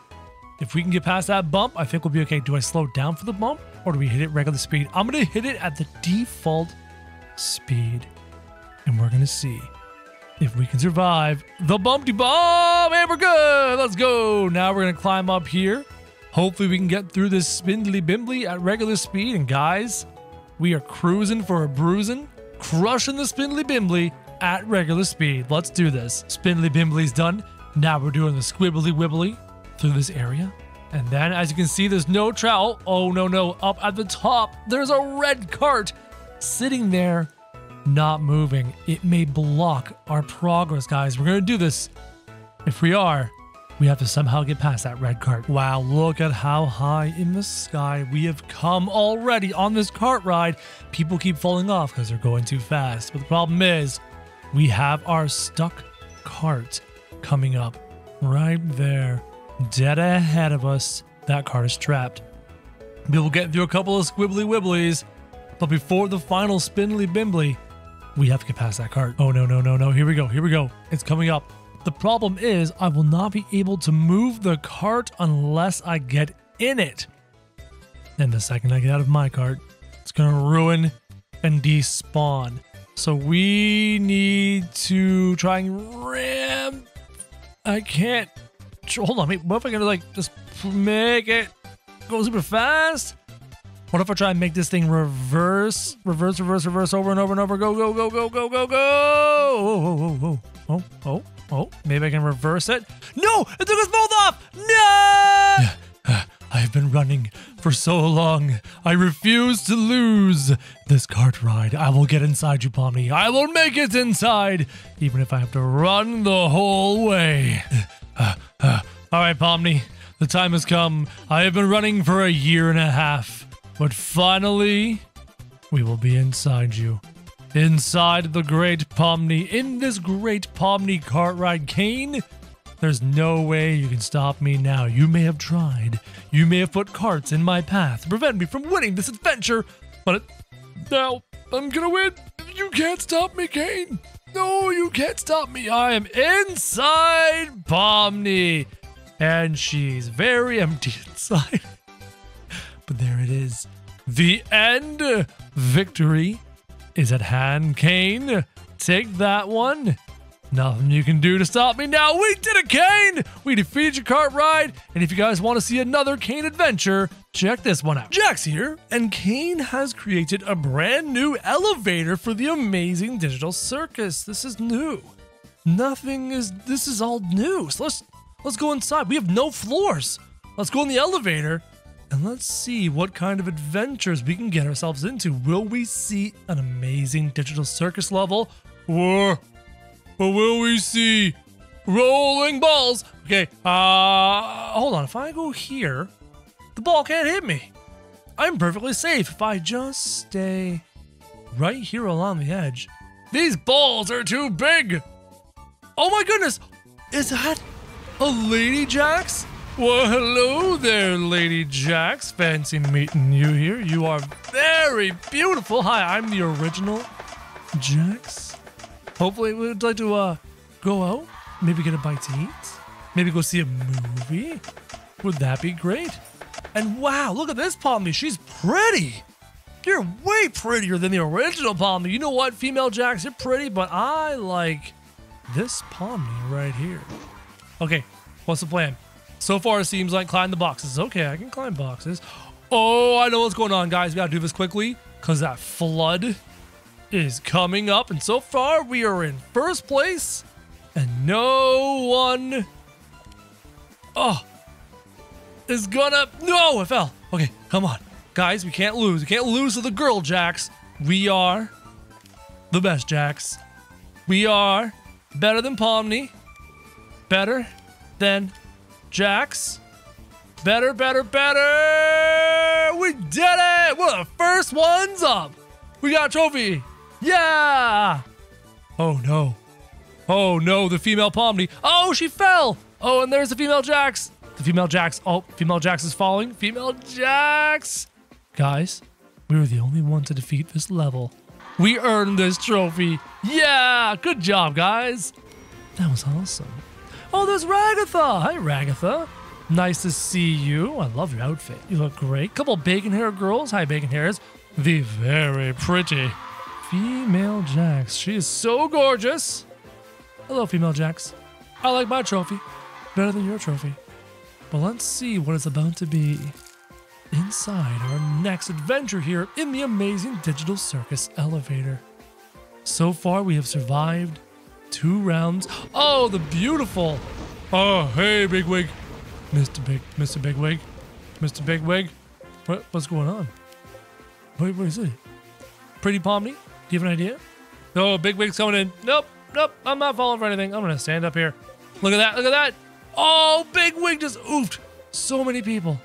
If we can get past that bump, I think we'll be okay. Do I slow down for the bump or do we hit it regular speed? I'm going to hit it at the default speed. And we're going to see if we can survive the bumpy bomb. And we're good. Let's go. Now we're going to climb up here. Hopefully we can get through this spindly bimbly at regular speed. And guys, we are cruising for a bruising, crushing the spindly bimbly at regular speed. Let's do this. Spindly bimbly's done. Now we're doing the squibbly wibbly through this area. And then, as you can see, there's no trout. Oh, no, no. Up at the top, there's a red cart sitting there, not moving. It may block our progress, guys. We're going to do this. If we are, we have to somehow get past that red cart. Wow, look at how high in the sky we have come already on this cart ride. People keep falling off because they're going too fast. But the problem is, we have our stuck cart coming up right there dead ahead of us. That cart is trapped. We will get through a couple of squibbly wibblies, but before the final spindly bimbly, we have to get past that cart. Oh no, no, no, no. Here we go. Here we go. It's coming up. The problem is I will not be able to move the cart unless I get in it. And the second I get out of my cart, it's going to ruin and despawn. So we need to try and ram. I can't Hold on, what if I gotta like just make it go super fast? What if I try and make this thing reverse, reverse, reverse, reverse over and over and over? Go, go, go, go, go, go, go! Oh, oh, oh, oh, oh, oh. Maybe I can reverse it. No, it took us both off. No! I've been running for so long. I refuse to lose this cart ride. I will get inside you, Pomni. I will make it inside, even if I have to run the whole way. Uh, uh, all right, Pomni, the time has come. I have been running for a year and a half, but finally, we will be inside you. Inside the Great Pomni, in this Great Pomni cart ride, Caine. There's no way you can stop me now. You may have tried. You may have put carts in my path to prevent me from winning this adventure, but it, now I'm gonna win. You can't stop me, Caine. No, you can't stop me. I am inside Pomni. And she's very empty inside. But there it is. The end. Victory is at hand, Caine. Take that one. Nothing you can do to stop me now. We did it, Caine! We defeated your cart ride. And if you guys want to see another Caine adventure, check this one out. Jax here, and Caine has created a brand new elevator for the amazing digital circus. This is new. Nothing is this is all new. So let's let's go inside. We have no floors. Let's go in the elevator and let's see what kind of adventures we can get ourselves into. Will we see an amazing digital circus level? Or Or will we see rolling balls? Okay, uh, hold on. If I go here, the ball can't hit me. I'm perfectly safe if I just stay right here along the edge. These balls are too big. Oh my goodness. Is that a Lady Jax? Well, hello there, Lady Jax. Fancy meeting you here. You are very beautiful. Hi, I'm the original Jax. Hopefully, we'd like to uh, go out, maybe get a bite to eat, maybe go see a movie. Would that be great? And wow, look at this Pomni. She's pretty. You're way prettier than the original Pomni. You know what, female Jax, you're pretty, but I like this Pomni right here. Okay, what's the plan? So far, it seems like climb the boxes. Okay, I can climb boxes. Oh, I know what's going on, guys. We gotta do this quickly because that flood is coming up. And so far, we are in first place and no one oh, is gonna... No, I fell. Okay, come on. Guys, we can't lose. We can't lose to the girl Jax. We are the best Jax. We are better than Pomni. Better than Jax. Better, better, better! We did it! We're the first ones up! We got a trophy! Yeah! Oh no. Oh no, the female Pomni. Oh, she fell! Oh, and there's the female Jax. The female Jax. Oh, female Jax is falling. Female Jax! Guys, we were the only one to defeat this level. We earned this trophy. Yeah! Good job, guys! That was awesome. Oh, there's Ragatha! Hi, Ragatha. Nice to see you. I love your outfit. You look great. Couple bacon hair girls. Hi, bacon hairs. The very pretty female Jax. She is so gorgeous. Hello, female Jax. I like my trophy better than your trophy. But let's see what it's about to be inside our next adventure here in the amazing Digital Circus elevator. So far, we have survived two rounds. Oh, the beautiful. Oh, hey, Big Wig. Mr. Big, Mr. Big Wig. Mr. Bigwig. What, what's going on? Wait, what is it? Pretty Pomni? Do you have an idea? Oh, Big Wig's coming in. Nope, nope, I'm not falling for anything. I'm gonna stand up here. Look at that, look at that. Oh, Big Wig just oofed. So many people.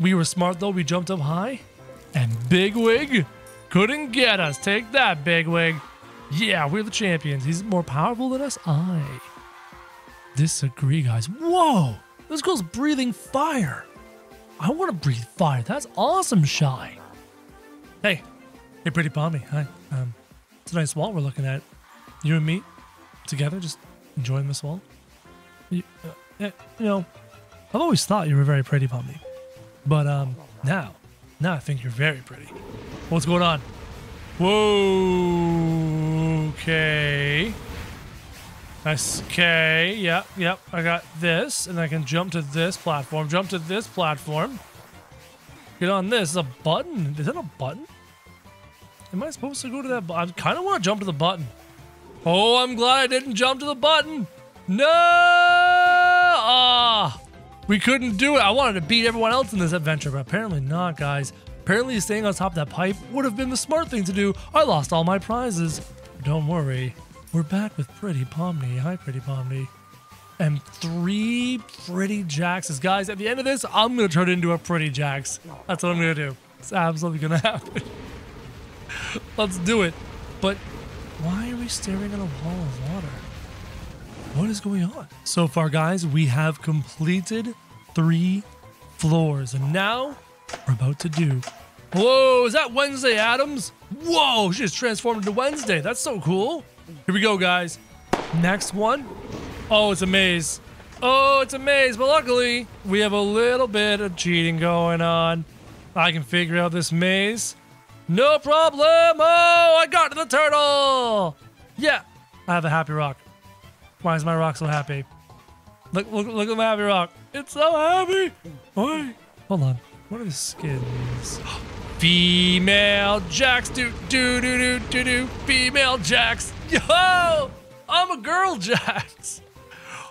We were smart though, we jumped up high. And Big Wig couldn't get us. Take that, Bigwig. Yeah, we're the champions. He's more powerful than us. I disagree, guys. Whoa! This girl's breathing fire. I want to breathe fire. That's awesome, Shy. Hey, hey, pretty Pomni. Hi. Um, it's a nice wall we're looking at. You and me together, just enjoying this wall. You, uh, eh, you know, I've always thought you were very pretty, Pomni. But um, now, now I think you're very pretty. What's going on? Whoa. Okay. Nice. Okay. Yep. Yep. I got this, and I can jump to this platform. Jump to this platform. Get on this. Is a button? Is that a button? Am I supposed to go to that? I kind of want to jump to the button. Oh, I'm glad I didn't jump to the button. No! Ah, we couldn't do it. I wanted to beat everyone else in this adventure, but apparently not, guys. Apparently, staying on top of that pipe would have been the smart thing to do. I lost all my prizes. Don't worry. We're back with Pretty Pomni. Hi, Pretty Pomni. And three Pretty Jaxes. Guys, at the end of this, I'm going to turn into a Pretty Jax. That's what I'm going to do. It's absolutely going to happen. Let's do it. But why are we staring at a wall of water? What is going on? So far, guys, we have completed three floors. And now we're about to do. Whoa, is that Wednesday Addams? Whoa, she just transformed into Wednesday. That's so cool. Here we go, guys. Next one. Oh, it's a maze. Oh, it's a maze, but luckily we have a little bit of cheating going on. I can figure out this maze. No problem. Oh, I got to the turtle. Yeah, I have a happy rock. Why is my rock so happy? Look, look, look at my happy rock. It's so happy. Wait, hold on. What are the skins? Female Jax, do do do do do do. Female Jax, yo! I'm a girl Jax.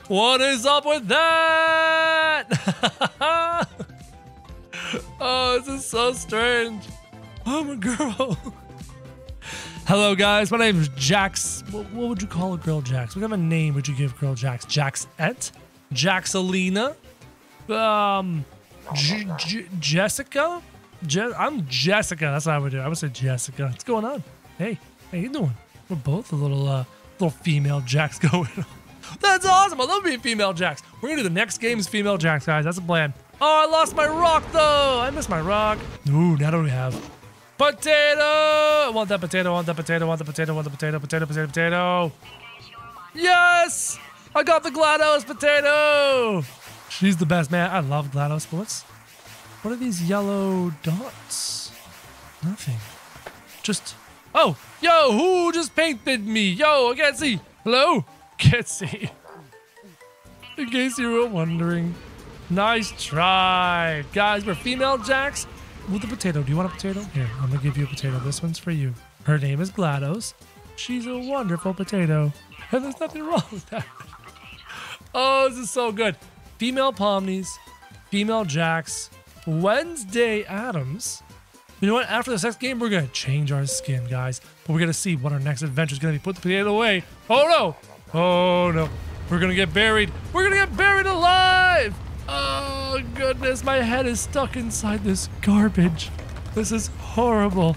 What is up with that? oh, this is so strange. I'm a girl. Hello, guys. My name is Jax. What, what would you call a girl, Jax? What kind of a name would you give girl Jax? Jaxette? Jaxalina? Um, J- J- Jessica? Je- I'm Jessica. That's what I would do. I would say Jessica. What's going on? Hey, how you doing? We're both a little, uh, little female Jax going on. That's awesome. I love being female Jax. We're gonna do the next game is female Jax, guys. That's the plan. Oh, I lost my rock though. I missed my rock. Ooh, now do we have potato? I want that potato. Want that potato. Want the potato. Want the potato. Potato. Potato. Potato. Yes, I got the GLaDOS potato. She's the best, man. I love GLaDOS. But what's what are these yellow dots? Nothing. Just oh, yo, who just painted me? Yo, I can't see. Hello, can't see. In case you were wondering. Nice try. Guys, we're female Jax with a potato. Do you want a potato? Here, I'm gonna give you a potato. This one's for you. Her name is GLaDOS. She's a wonderful potato. And there's nothing wrong with that. Oh, this is so good. Female Pomnies, female Jax, Wednesday Addams. You know what? After this next game, we're gonna change our skin, guys. But we're gonna see what our next adventure is gonna be. Put the potato away. Oh no! Oh no! We're gonna get buried. We're gonna get buried alive! Oh goodness, my head is stuck inside this garbage. This is horrible.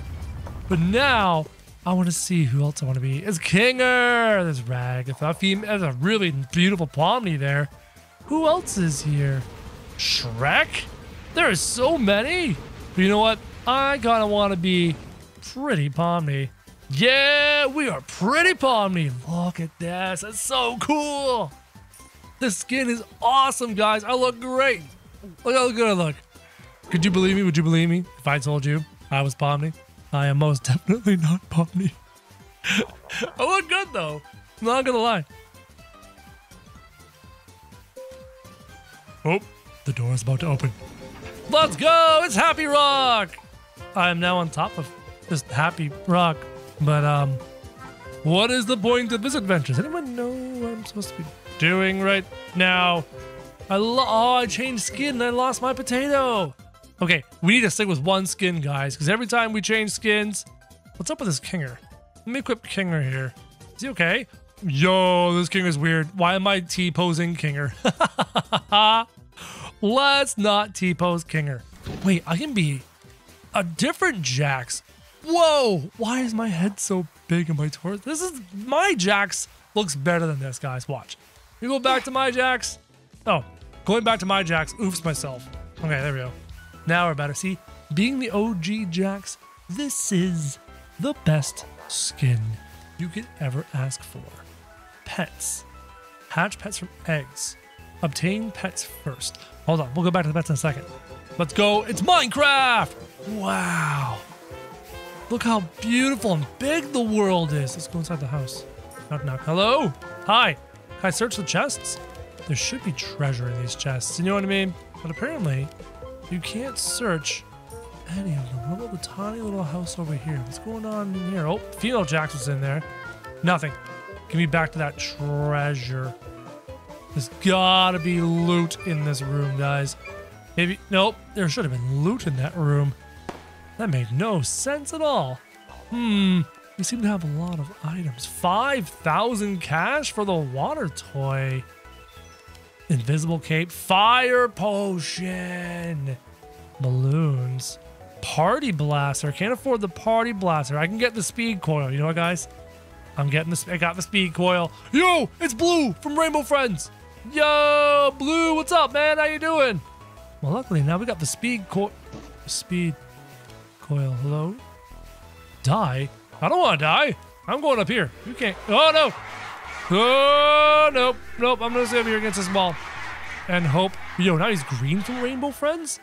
But now I want to see who else I want to be. It's Kinger. There's Ragatha. Fem- There's a really beautiful Pomni there. Who else is here? Shrek? There are so many. But you know what? I kind of want to be Pretty Pomni. Yeah, we are Pretty Pomni. Look at this. That's so cool. The skin is awesome, guys. I look great. Look how good I look. Could you believe me? Would you believe me if I told you I was Pomni? I am most definitely not Pomni. I look good though. I'm not gonna lie. Oh, the door is about to open. Let's go! It's Happy Rock! I am now on top of this Happy Rock. But, um, what is the point of this adventure? Does anyone know what I'm supposed to be doing right now? I oh, I changed skin and I lost my potato. Okay, we need to stick with one skin, guys, because every time we change skins, what's up with this Kinger? Let me equip Kinger here. Is he okay? Yo, this Kinger's weird. Why am I T-posing Kinger? Let's not T-pose Kinger. Wait, I can be a different Jax. Whoa, why is my head so big in my torso? This is, my Jax looks better than this, guys. Watch. You go back to my Jax. Oh, going back to my Jax. Oops, myself. Okay, there we go. Now we're better. See, being the OG Jax, this is the best skin you could ever ask for. Pets. Hatch pets from eggs. Obtain pets first. Hold on, we'll go back to the pets in a second. Let's go. It's Minecraft! Wow. Look how beautiful and big the world is. Let's go inside the house. Knock, knock. Hello? Hi. Can I search the chests? There should be treasure in these chests. You know what I mean? But apparently, you can't search any of them. What about the tiny little house over here? What's going on in here? Oh, female Jax was in there. Nothing. Give me back to that treasure. There's gotta be loot in this room, guys. Maybe, nope, there should have been loot in that room. That made no sense at all. Hmm, we seem to have a lot of items. 5,000 cash for the water toy. Invisible cape, fire potion, balloons, party blaster. Can't afford the party blaster. I can get the speed coil. You know what, guys? I'm getting the. I got the speed coil. Yo, it's Blue from Rainbow Friends. Yo, Blue, what's up, man? How you doing? Well, luckily now we got the speed coil. Speed coil. Hello. Die? I don't want to die. I'm going up here. You can't. Oh no. Oh nope, nope. I'm gonna stay up here against this ball and hope. Yo, now he's green from Rainbow Friends.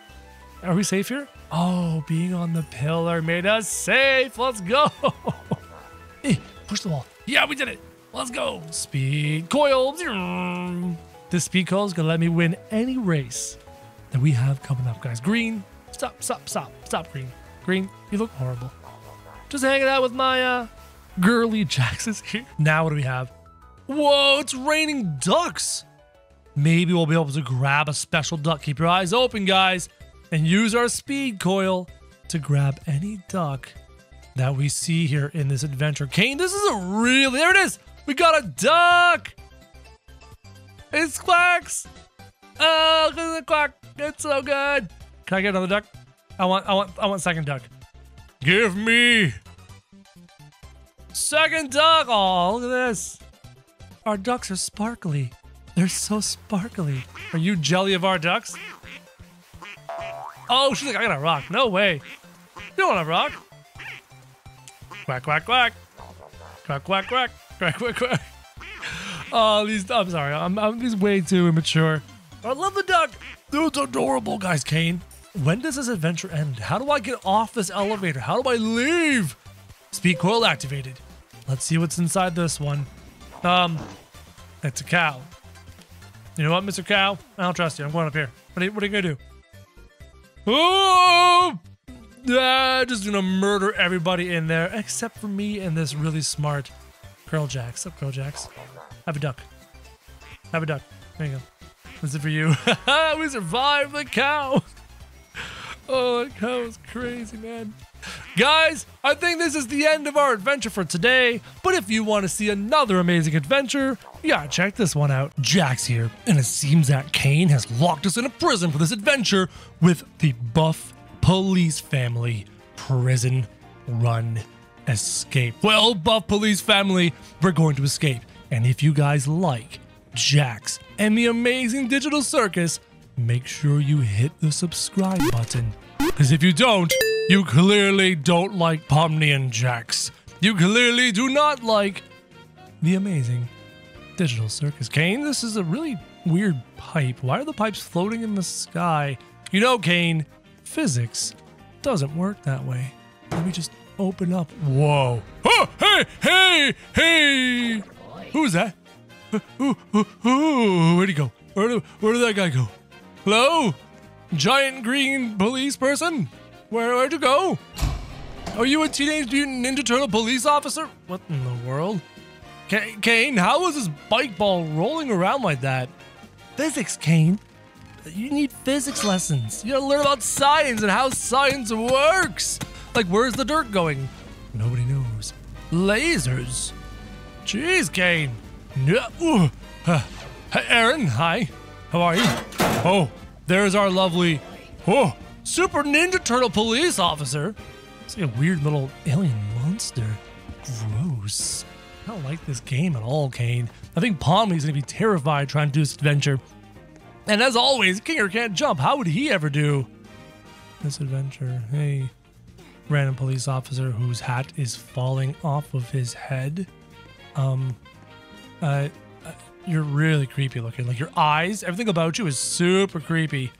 Are we safe here? Oh, being on the pillar made us safe. Let's go. Eh, push the wall. Yeah, we did it. Let's go. Speed coil. This speed coil is gonna let me win any race that we have coming up, guys. Green, stop, stop, stop, stop. Green, green. You look horrible. Just hanging out with my uh, girly Jaxes here. Now what do we have? Whoa, it's raining ducks. Maybe we'll be able to grab a special duck. Keep your eyes open, guys, and use our speed coil to grab any duck that we see here in this adventure. Caine, this is a really there it is. We got a duck. It's quacks. Oh, look at the quack. It's so good. Can I get another duck? I want I want I want second duck. Give me second duck. Oh, look at this. Our ducks are sparkly. They're so sparkly. Are you jelly of our ducks? Oh, she's like, I got a rock. No way. You don't want a rock? Quack, quack, quack. Quack, quack, quack. Quack, quack, quack. Oh, these, I'm sorry. I'm, I'm way too immature. I love the duck. Dude's adorable, guys. Caine, when does this adventure end? How do I get off this elevator? How do I leave? Speed coil activated. Let's see what's inside this one. Um, it's a cow. You know what, Mr. Cow? I don't trust you. I'm going up here. What are you, what are you gonna do? Oh! Ah, just gonna murder everybody in there except for me and this really smart Curl Jacks. Up, Curl Jacks. Have a duck. Have a duck. There you go. This it for you. we survived the cow. Oh, that cow is crazy, man. Guys, I think this is the end of our adventure for today. But if you want to see another amazing adventure, yeah, check this one out. Jax here, and it seems that Caine has locked us in a prison for this adventure with the Buff Police family. Prison run escape. Well, Buff Police family, we're going to escape. And if you guys like Jax and the amazing digital circus, make sure you hit the subscribe button. Because if you don't, you clearly don't like Pomni and Jax. You clearly do not like the amazing digital circus. Caine, this is a really weird pipe. Why are the pipes floating in the sky? You know, Caine, physics doesn't work that way. Let me just open up. Whoa. Oh, hey, hey, hey. Who's that? Ooh, ooh, ooh, where'd he go? Where did, where did that guy go? Hello? Giant green police person? Where, where'd you go? Are you a Teenage Mutant Ninja Turtle police officer? What in the world? K- Caine, how was this bike ball rolling around like that? Physics, Caine. You need physics lessons. You gotta learn about science and how science works. Like, where's the dirt going? Nobody knows. Lasers. Jeez. Yeah. Ooh. Uh, hey, Aaron, hi. How are you? Oh, there's our lovely, oh, Super Ninja Turtle police officer. It's like a weird little alien monster. Gross. I don't like this game at all, Caine. I think Pomni's gonna be terrified trying to do this adventure. And as always, Kinger can't jump. How would he ever do this adventure? Hey, random police officer whose hat is falling off of his head. Um, uh, you're really creepy looking. Like your eyes, everything about you is super creepy.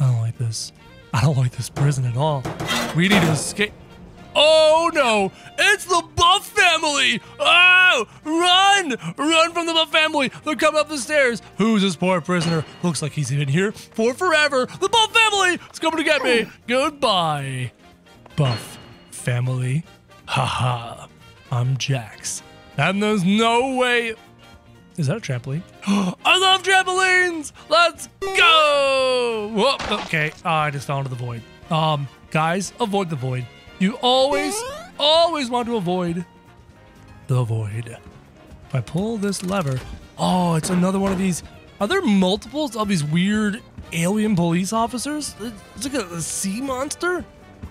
I don't like this. I don't like this prison at all. We need to escape. Oh no! It's the Buff family! Oh! Run! Run from the Buff family! They're coming up the stairs! Who's this poor prisoner? Looks like he's been here for forever! The Buff family! It's coming to get me! Goodbye! Buff family. Haha. I'm Jax. And there's no way. Is that a trampoline? I love trampolines! Let's go! Okay, oh, I just fell into the void. Um, guys, avoid the void. You always, always want to avoid the void. If I pull this lever, oh, it's another one of these. Are there multiples of these weird alien police officers? It's like a, a sea monster?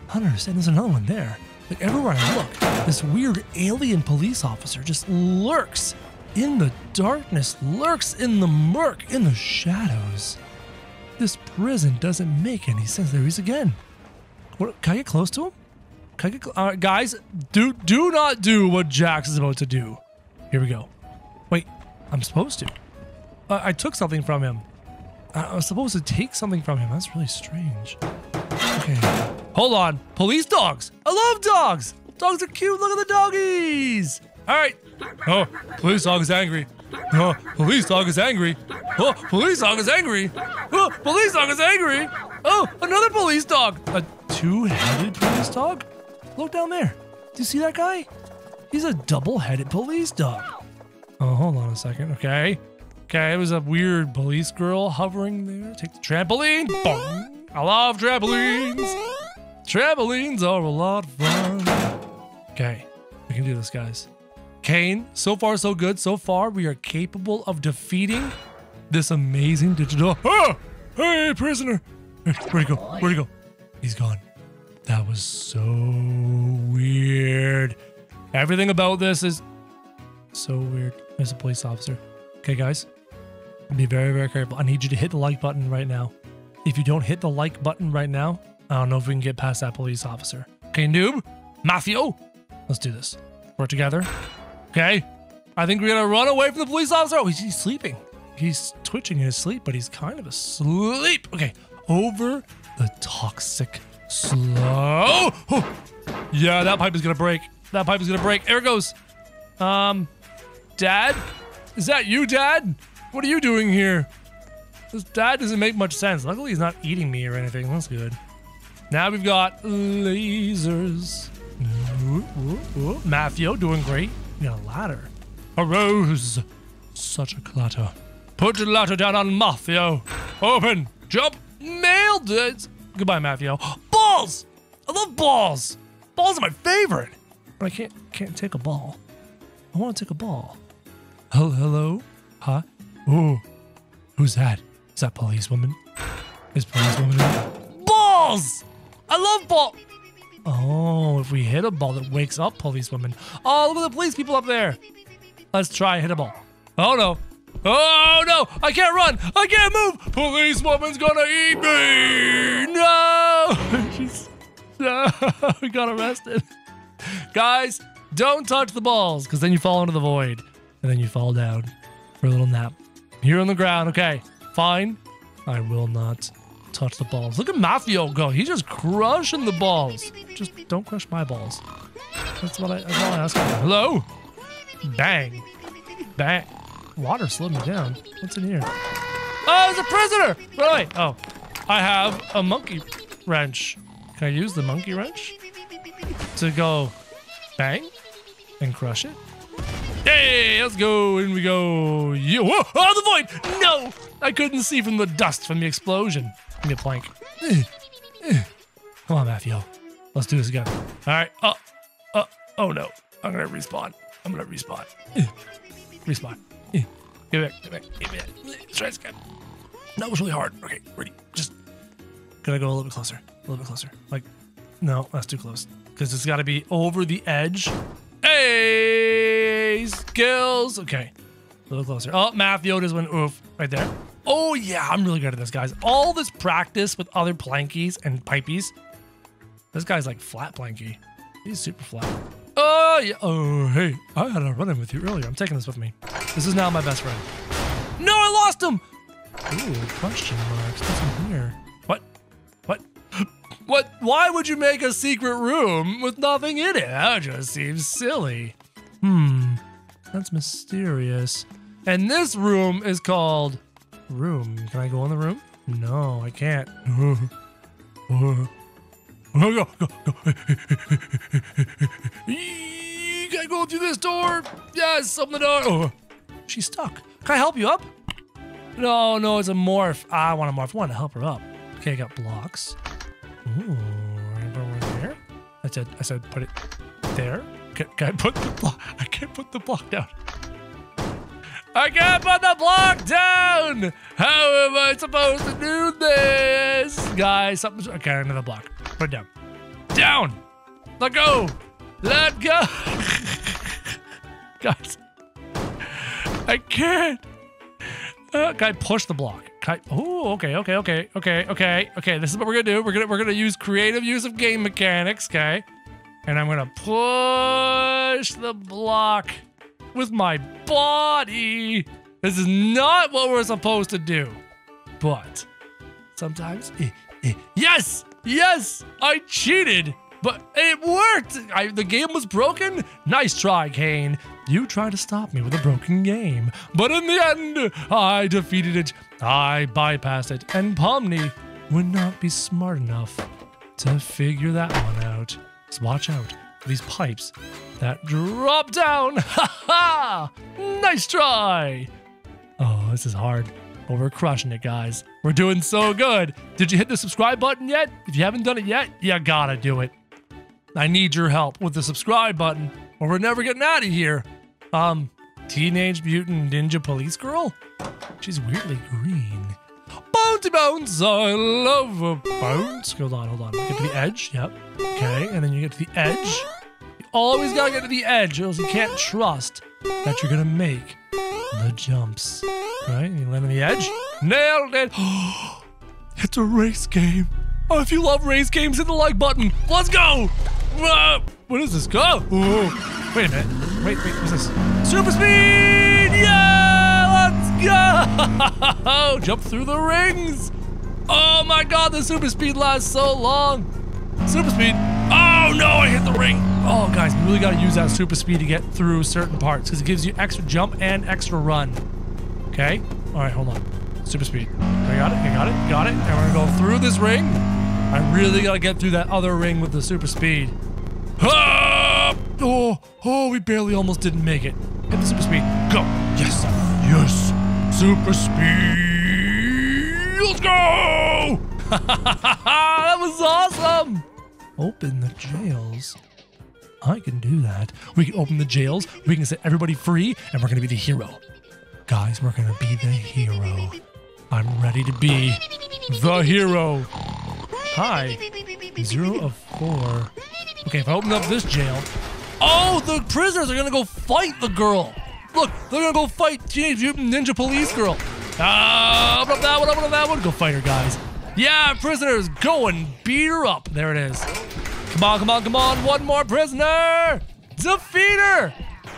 I don't understand. There's another one there. Like everywhere I look, this weird alien police officer just lurks in the darkness, lurks in the murk, in the shadows. This prison doesn't make any sense. There he is again. What, can I get close to him? Can I get cl- guys, do do not do what Jax is about to do. Here we go. Wait, I'm supposed to. I took something from him. I was supposed to take something from him. That's really strange. Okay. Hold on. Police dogs. I love dogs. Dogs are cute. Look at the doggies. All right. Oh, police dog is angry. Oh, police dog is angry. Oh, police dog is angry. Oh, police dog is angry. Oh, another police dog. A two-headed police dog? Look down there. Do you see that guy? He's a double-headed police dog. Oh, hold on a second. Okay. Okay, it was a weird police girl hovering there. Take the trampoline. Boom. I love trampolines. Trampolines are a lot of fun. Okay, we can do this, guys. Caine, so far so good. So far, we are capable of defeating this amazing digital. Ah! Hey, prisoner! Where'd he go? Where'd he go? He's gone. That was so weird. Everything about this is so weird. As a police officer. Okay, guys. Be very, very careful. I need you to hit the like button right now. If you don't hit the like button right now, I don't know if we can get past that police officer. Okay, noob? Mafio? Let's do this. Work together. Okay. I think we're gonna run away from the police officer. Oh, he's, he's sleeping. He's twitching in his sleep, but he's kind of asleep. Okay. Over the toxic slow. Oh. Yeah, that pipe is gonna break. That pipe is gonna break. There it goes. Um, Dad? Is that you, Dad? What are you doing here? This dad doesn't make much sense. Luckily, he's not eating me or anything. That's good. Now we've got lasers. Ooh, ooh, ooh. Doing great. We got a ladder. A rose. Such a clatter. Put the ladder down on Mafio. Open. Jump. Nailed it. Goodbye, Mafio. Balls. I love balls. Balls are my favorite. But I can't can't take a ball. I want to take a ball. Hello, hello. Huh? Ooh. Who's that? Is that policewoman? Is policewoman? Balls! I love ball. Oh, if we hit a ball that wakes up policewoman. Oh, look at the police people up there. Let's try hit a ball. Oh no. Oh no! I can't run! I can't move! Policewoman's gonna eat me! No! She's no, we got arrested. Guys, don't touch the balls, because then you fall into the void. And then you fall down for a little nap. Here on the ground, okay. Fine. I will not touch the balls. Look at Mafio go. He's just crushing the balls. Just don't crush my balls. That's what I, that's all I ask for. Hello? Bang. Bang. Water slowed me down. What's in here? Oh, there's a prisoner! Away. Oh, I have a monkey wrench. Can I use the monkey wrench to go bang and crush it? Hey, let's go. In we go. Yo, whoa, oh, the void. No, I couldn't see from the dust from the explosion. Give me a plank. Come on, Matthew. Let's do this again. All right. Oh, oh, oh no. I'm gonna respawn. I'm gonna respawn. Respawn. Get back. Get back. Get back. Let's try this again. That was really hard. Okay, ready. Just gotta go a little bit closer. A little bit closer. Like, no, that's too close. Because it's got to be over the edge. Skills. Okay, a little closer. Oh, math Yoda's went oof right there. Oh yeah, I'm really good at this, guys. All this practice with other plankies and pipies. This guy's like flat planky. He's super flat. Oh yeah. Oh hey, I had a run-in with you earlier. I'm taking this with me. This is now my best friend. No, I lost him. Ooh, question marks. What's in here? What? Why would you make a secret room with nothing in it? That just seems silly. Hmm. That's mysterious. And this room is called room. Can I go in the room? No, I can't. Go, go, go. You gotta go through this door. Yes, open the door. Oh, she's stuck. Can I help you up? No, no, it's a morph. I want a morph. I want to help her up. Okay, I got blocks. Ooh, one there. I said, I said, put it there. Can, can I put the block? I can't put the block down. I can't put the block down. How am I supposed to do this, guys? Something's okay. Another block. Put it down. Down. Let go. Let go. guys, I can't. Uh, I push the block? oh, okay, okay, okay, okay, okay, okay. This is what we're gonna do. We're gonna we're gonna use creative use of game mechanics, okay? And I'm gonna push the block with my body. This is not what we're supposed to do, but sometimes, eh, eh, yes, yes, I cheated. But it worked! I, the game was broken? Nice try, Caine. You tried to stop me with a broken game. But in the end, I defeated it. I bypassed it. And Pomni would not be smart enough to figure that one out. So watch out for these pipes that drop down. Ha ha! Nice try! Oh, this is hard. But we're crushing it, guys. We're doing so good. Did you hit the subscribe button yet? If you haven't done it yet, you gotta do it. I need your help with the subscribe button, or we're never getting out of here. Um, Teenage Mutant Ninja Police Girl? She's weirdly green. Bounty bounce, I love a bounce. Hold on, hold on. Get to the edge. Yep. Okay, and then you get to the edge. You always gotta get to the edge, or else you can't trust that you're gonna make the jumps. Right? You land on the edge. Nailed it. it's a race game. Oh, if you love race games, hit the like button. Let's go. What is this? Go. Whoa. Wait a minute. Wait, wait. What's this? Super speed. Yeah. Let's go. Jump through the rings. Oh my god, the super speed lasts so long. Super speed. Oh no, I hit the ring. Oh guys, you really gotta use that super speed to get through certain parts because it gives you extra jump and extra run. Okay? Alright, hold on. Super speed. I got it, I got it, got it. And we're gonna go through this ring. I really gotta get through that other ring with the super speed. Ah! Oh, oh, we barely almost didn't make it. Hit the super speed. Go. Yes. Yes. Super speed. Let's go. that was awesome. Open the jails. I can do that. We can open the jails. We can set everybody free, and we're gonna be the hero. Guys, we're gonna be the hero. I'm ready to be the hero. Hi. Zero of four. Okay, if I open up this jail. Oh, the prisoners are gonna go fight the girl. Look, they're gonna go fight Teenage Mutant Ninja Police Girl. Ah, open up that one, open up that one. Go fight her, guys. Yeah, prisoners, go and beat her up. There it is. Come on, come on, come on. One more prisoner. Defeat her.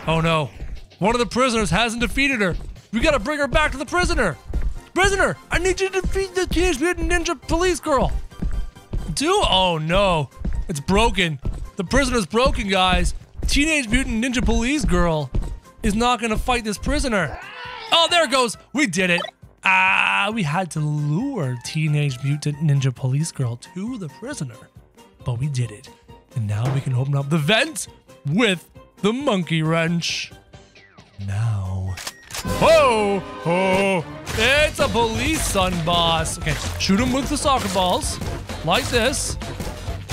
Oh no. One of the prisoners hasn't defeated her. We gotta bring her back to the prisoner. Prisoner, I need you to defeat the Teenage Mutant Ninja Police Girl. Do? Oh no. It's broken. The prisoner's broken, guys. Teenage Mutant Ninja Police Girl is not gonna fight this prisoner. Oh, there it goes. We did it. Ah, we had to lure Teenage Mutant Ninja Police Girl to the prisoner. But we did it. And now we can open up the vent with the monkey wrench. Now. Whoa! Oh! It's a police son boss. Okay, shoot him with the soccer balls. Like this.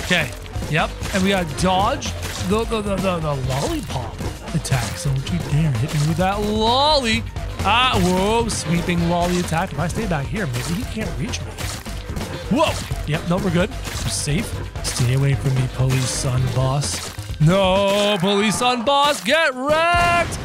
Okay, yep. And we got dodge the, the, the, the, the lollipop attack. So don't you dare hit me with that lolly. Ah, whoa, sweeping lolly attack. If I stay back here, maybe he can't reach me. Whoa! Yep, no, we're good. We're safe. Stay away from me, police son boss. No, police son boss, get wrecked!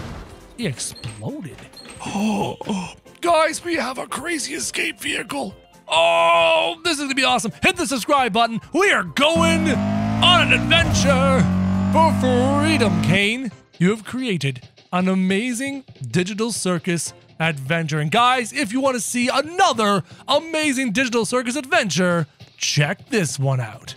He exploded. Oh, oh, guys, we have a crazy escape vehicle. Oh, this is gonna be awesome. Hit the subscribe button. We are going on an adventure for freedom, Caine. You have created an amazing digital circus adventure. And guys, if you want to see another amazing digital circus adventure, check this one out.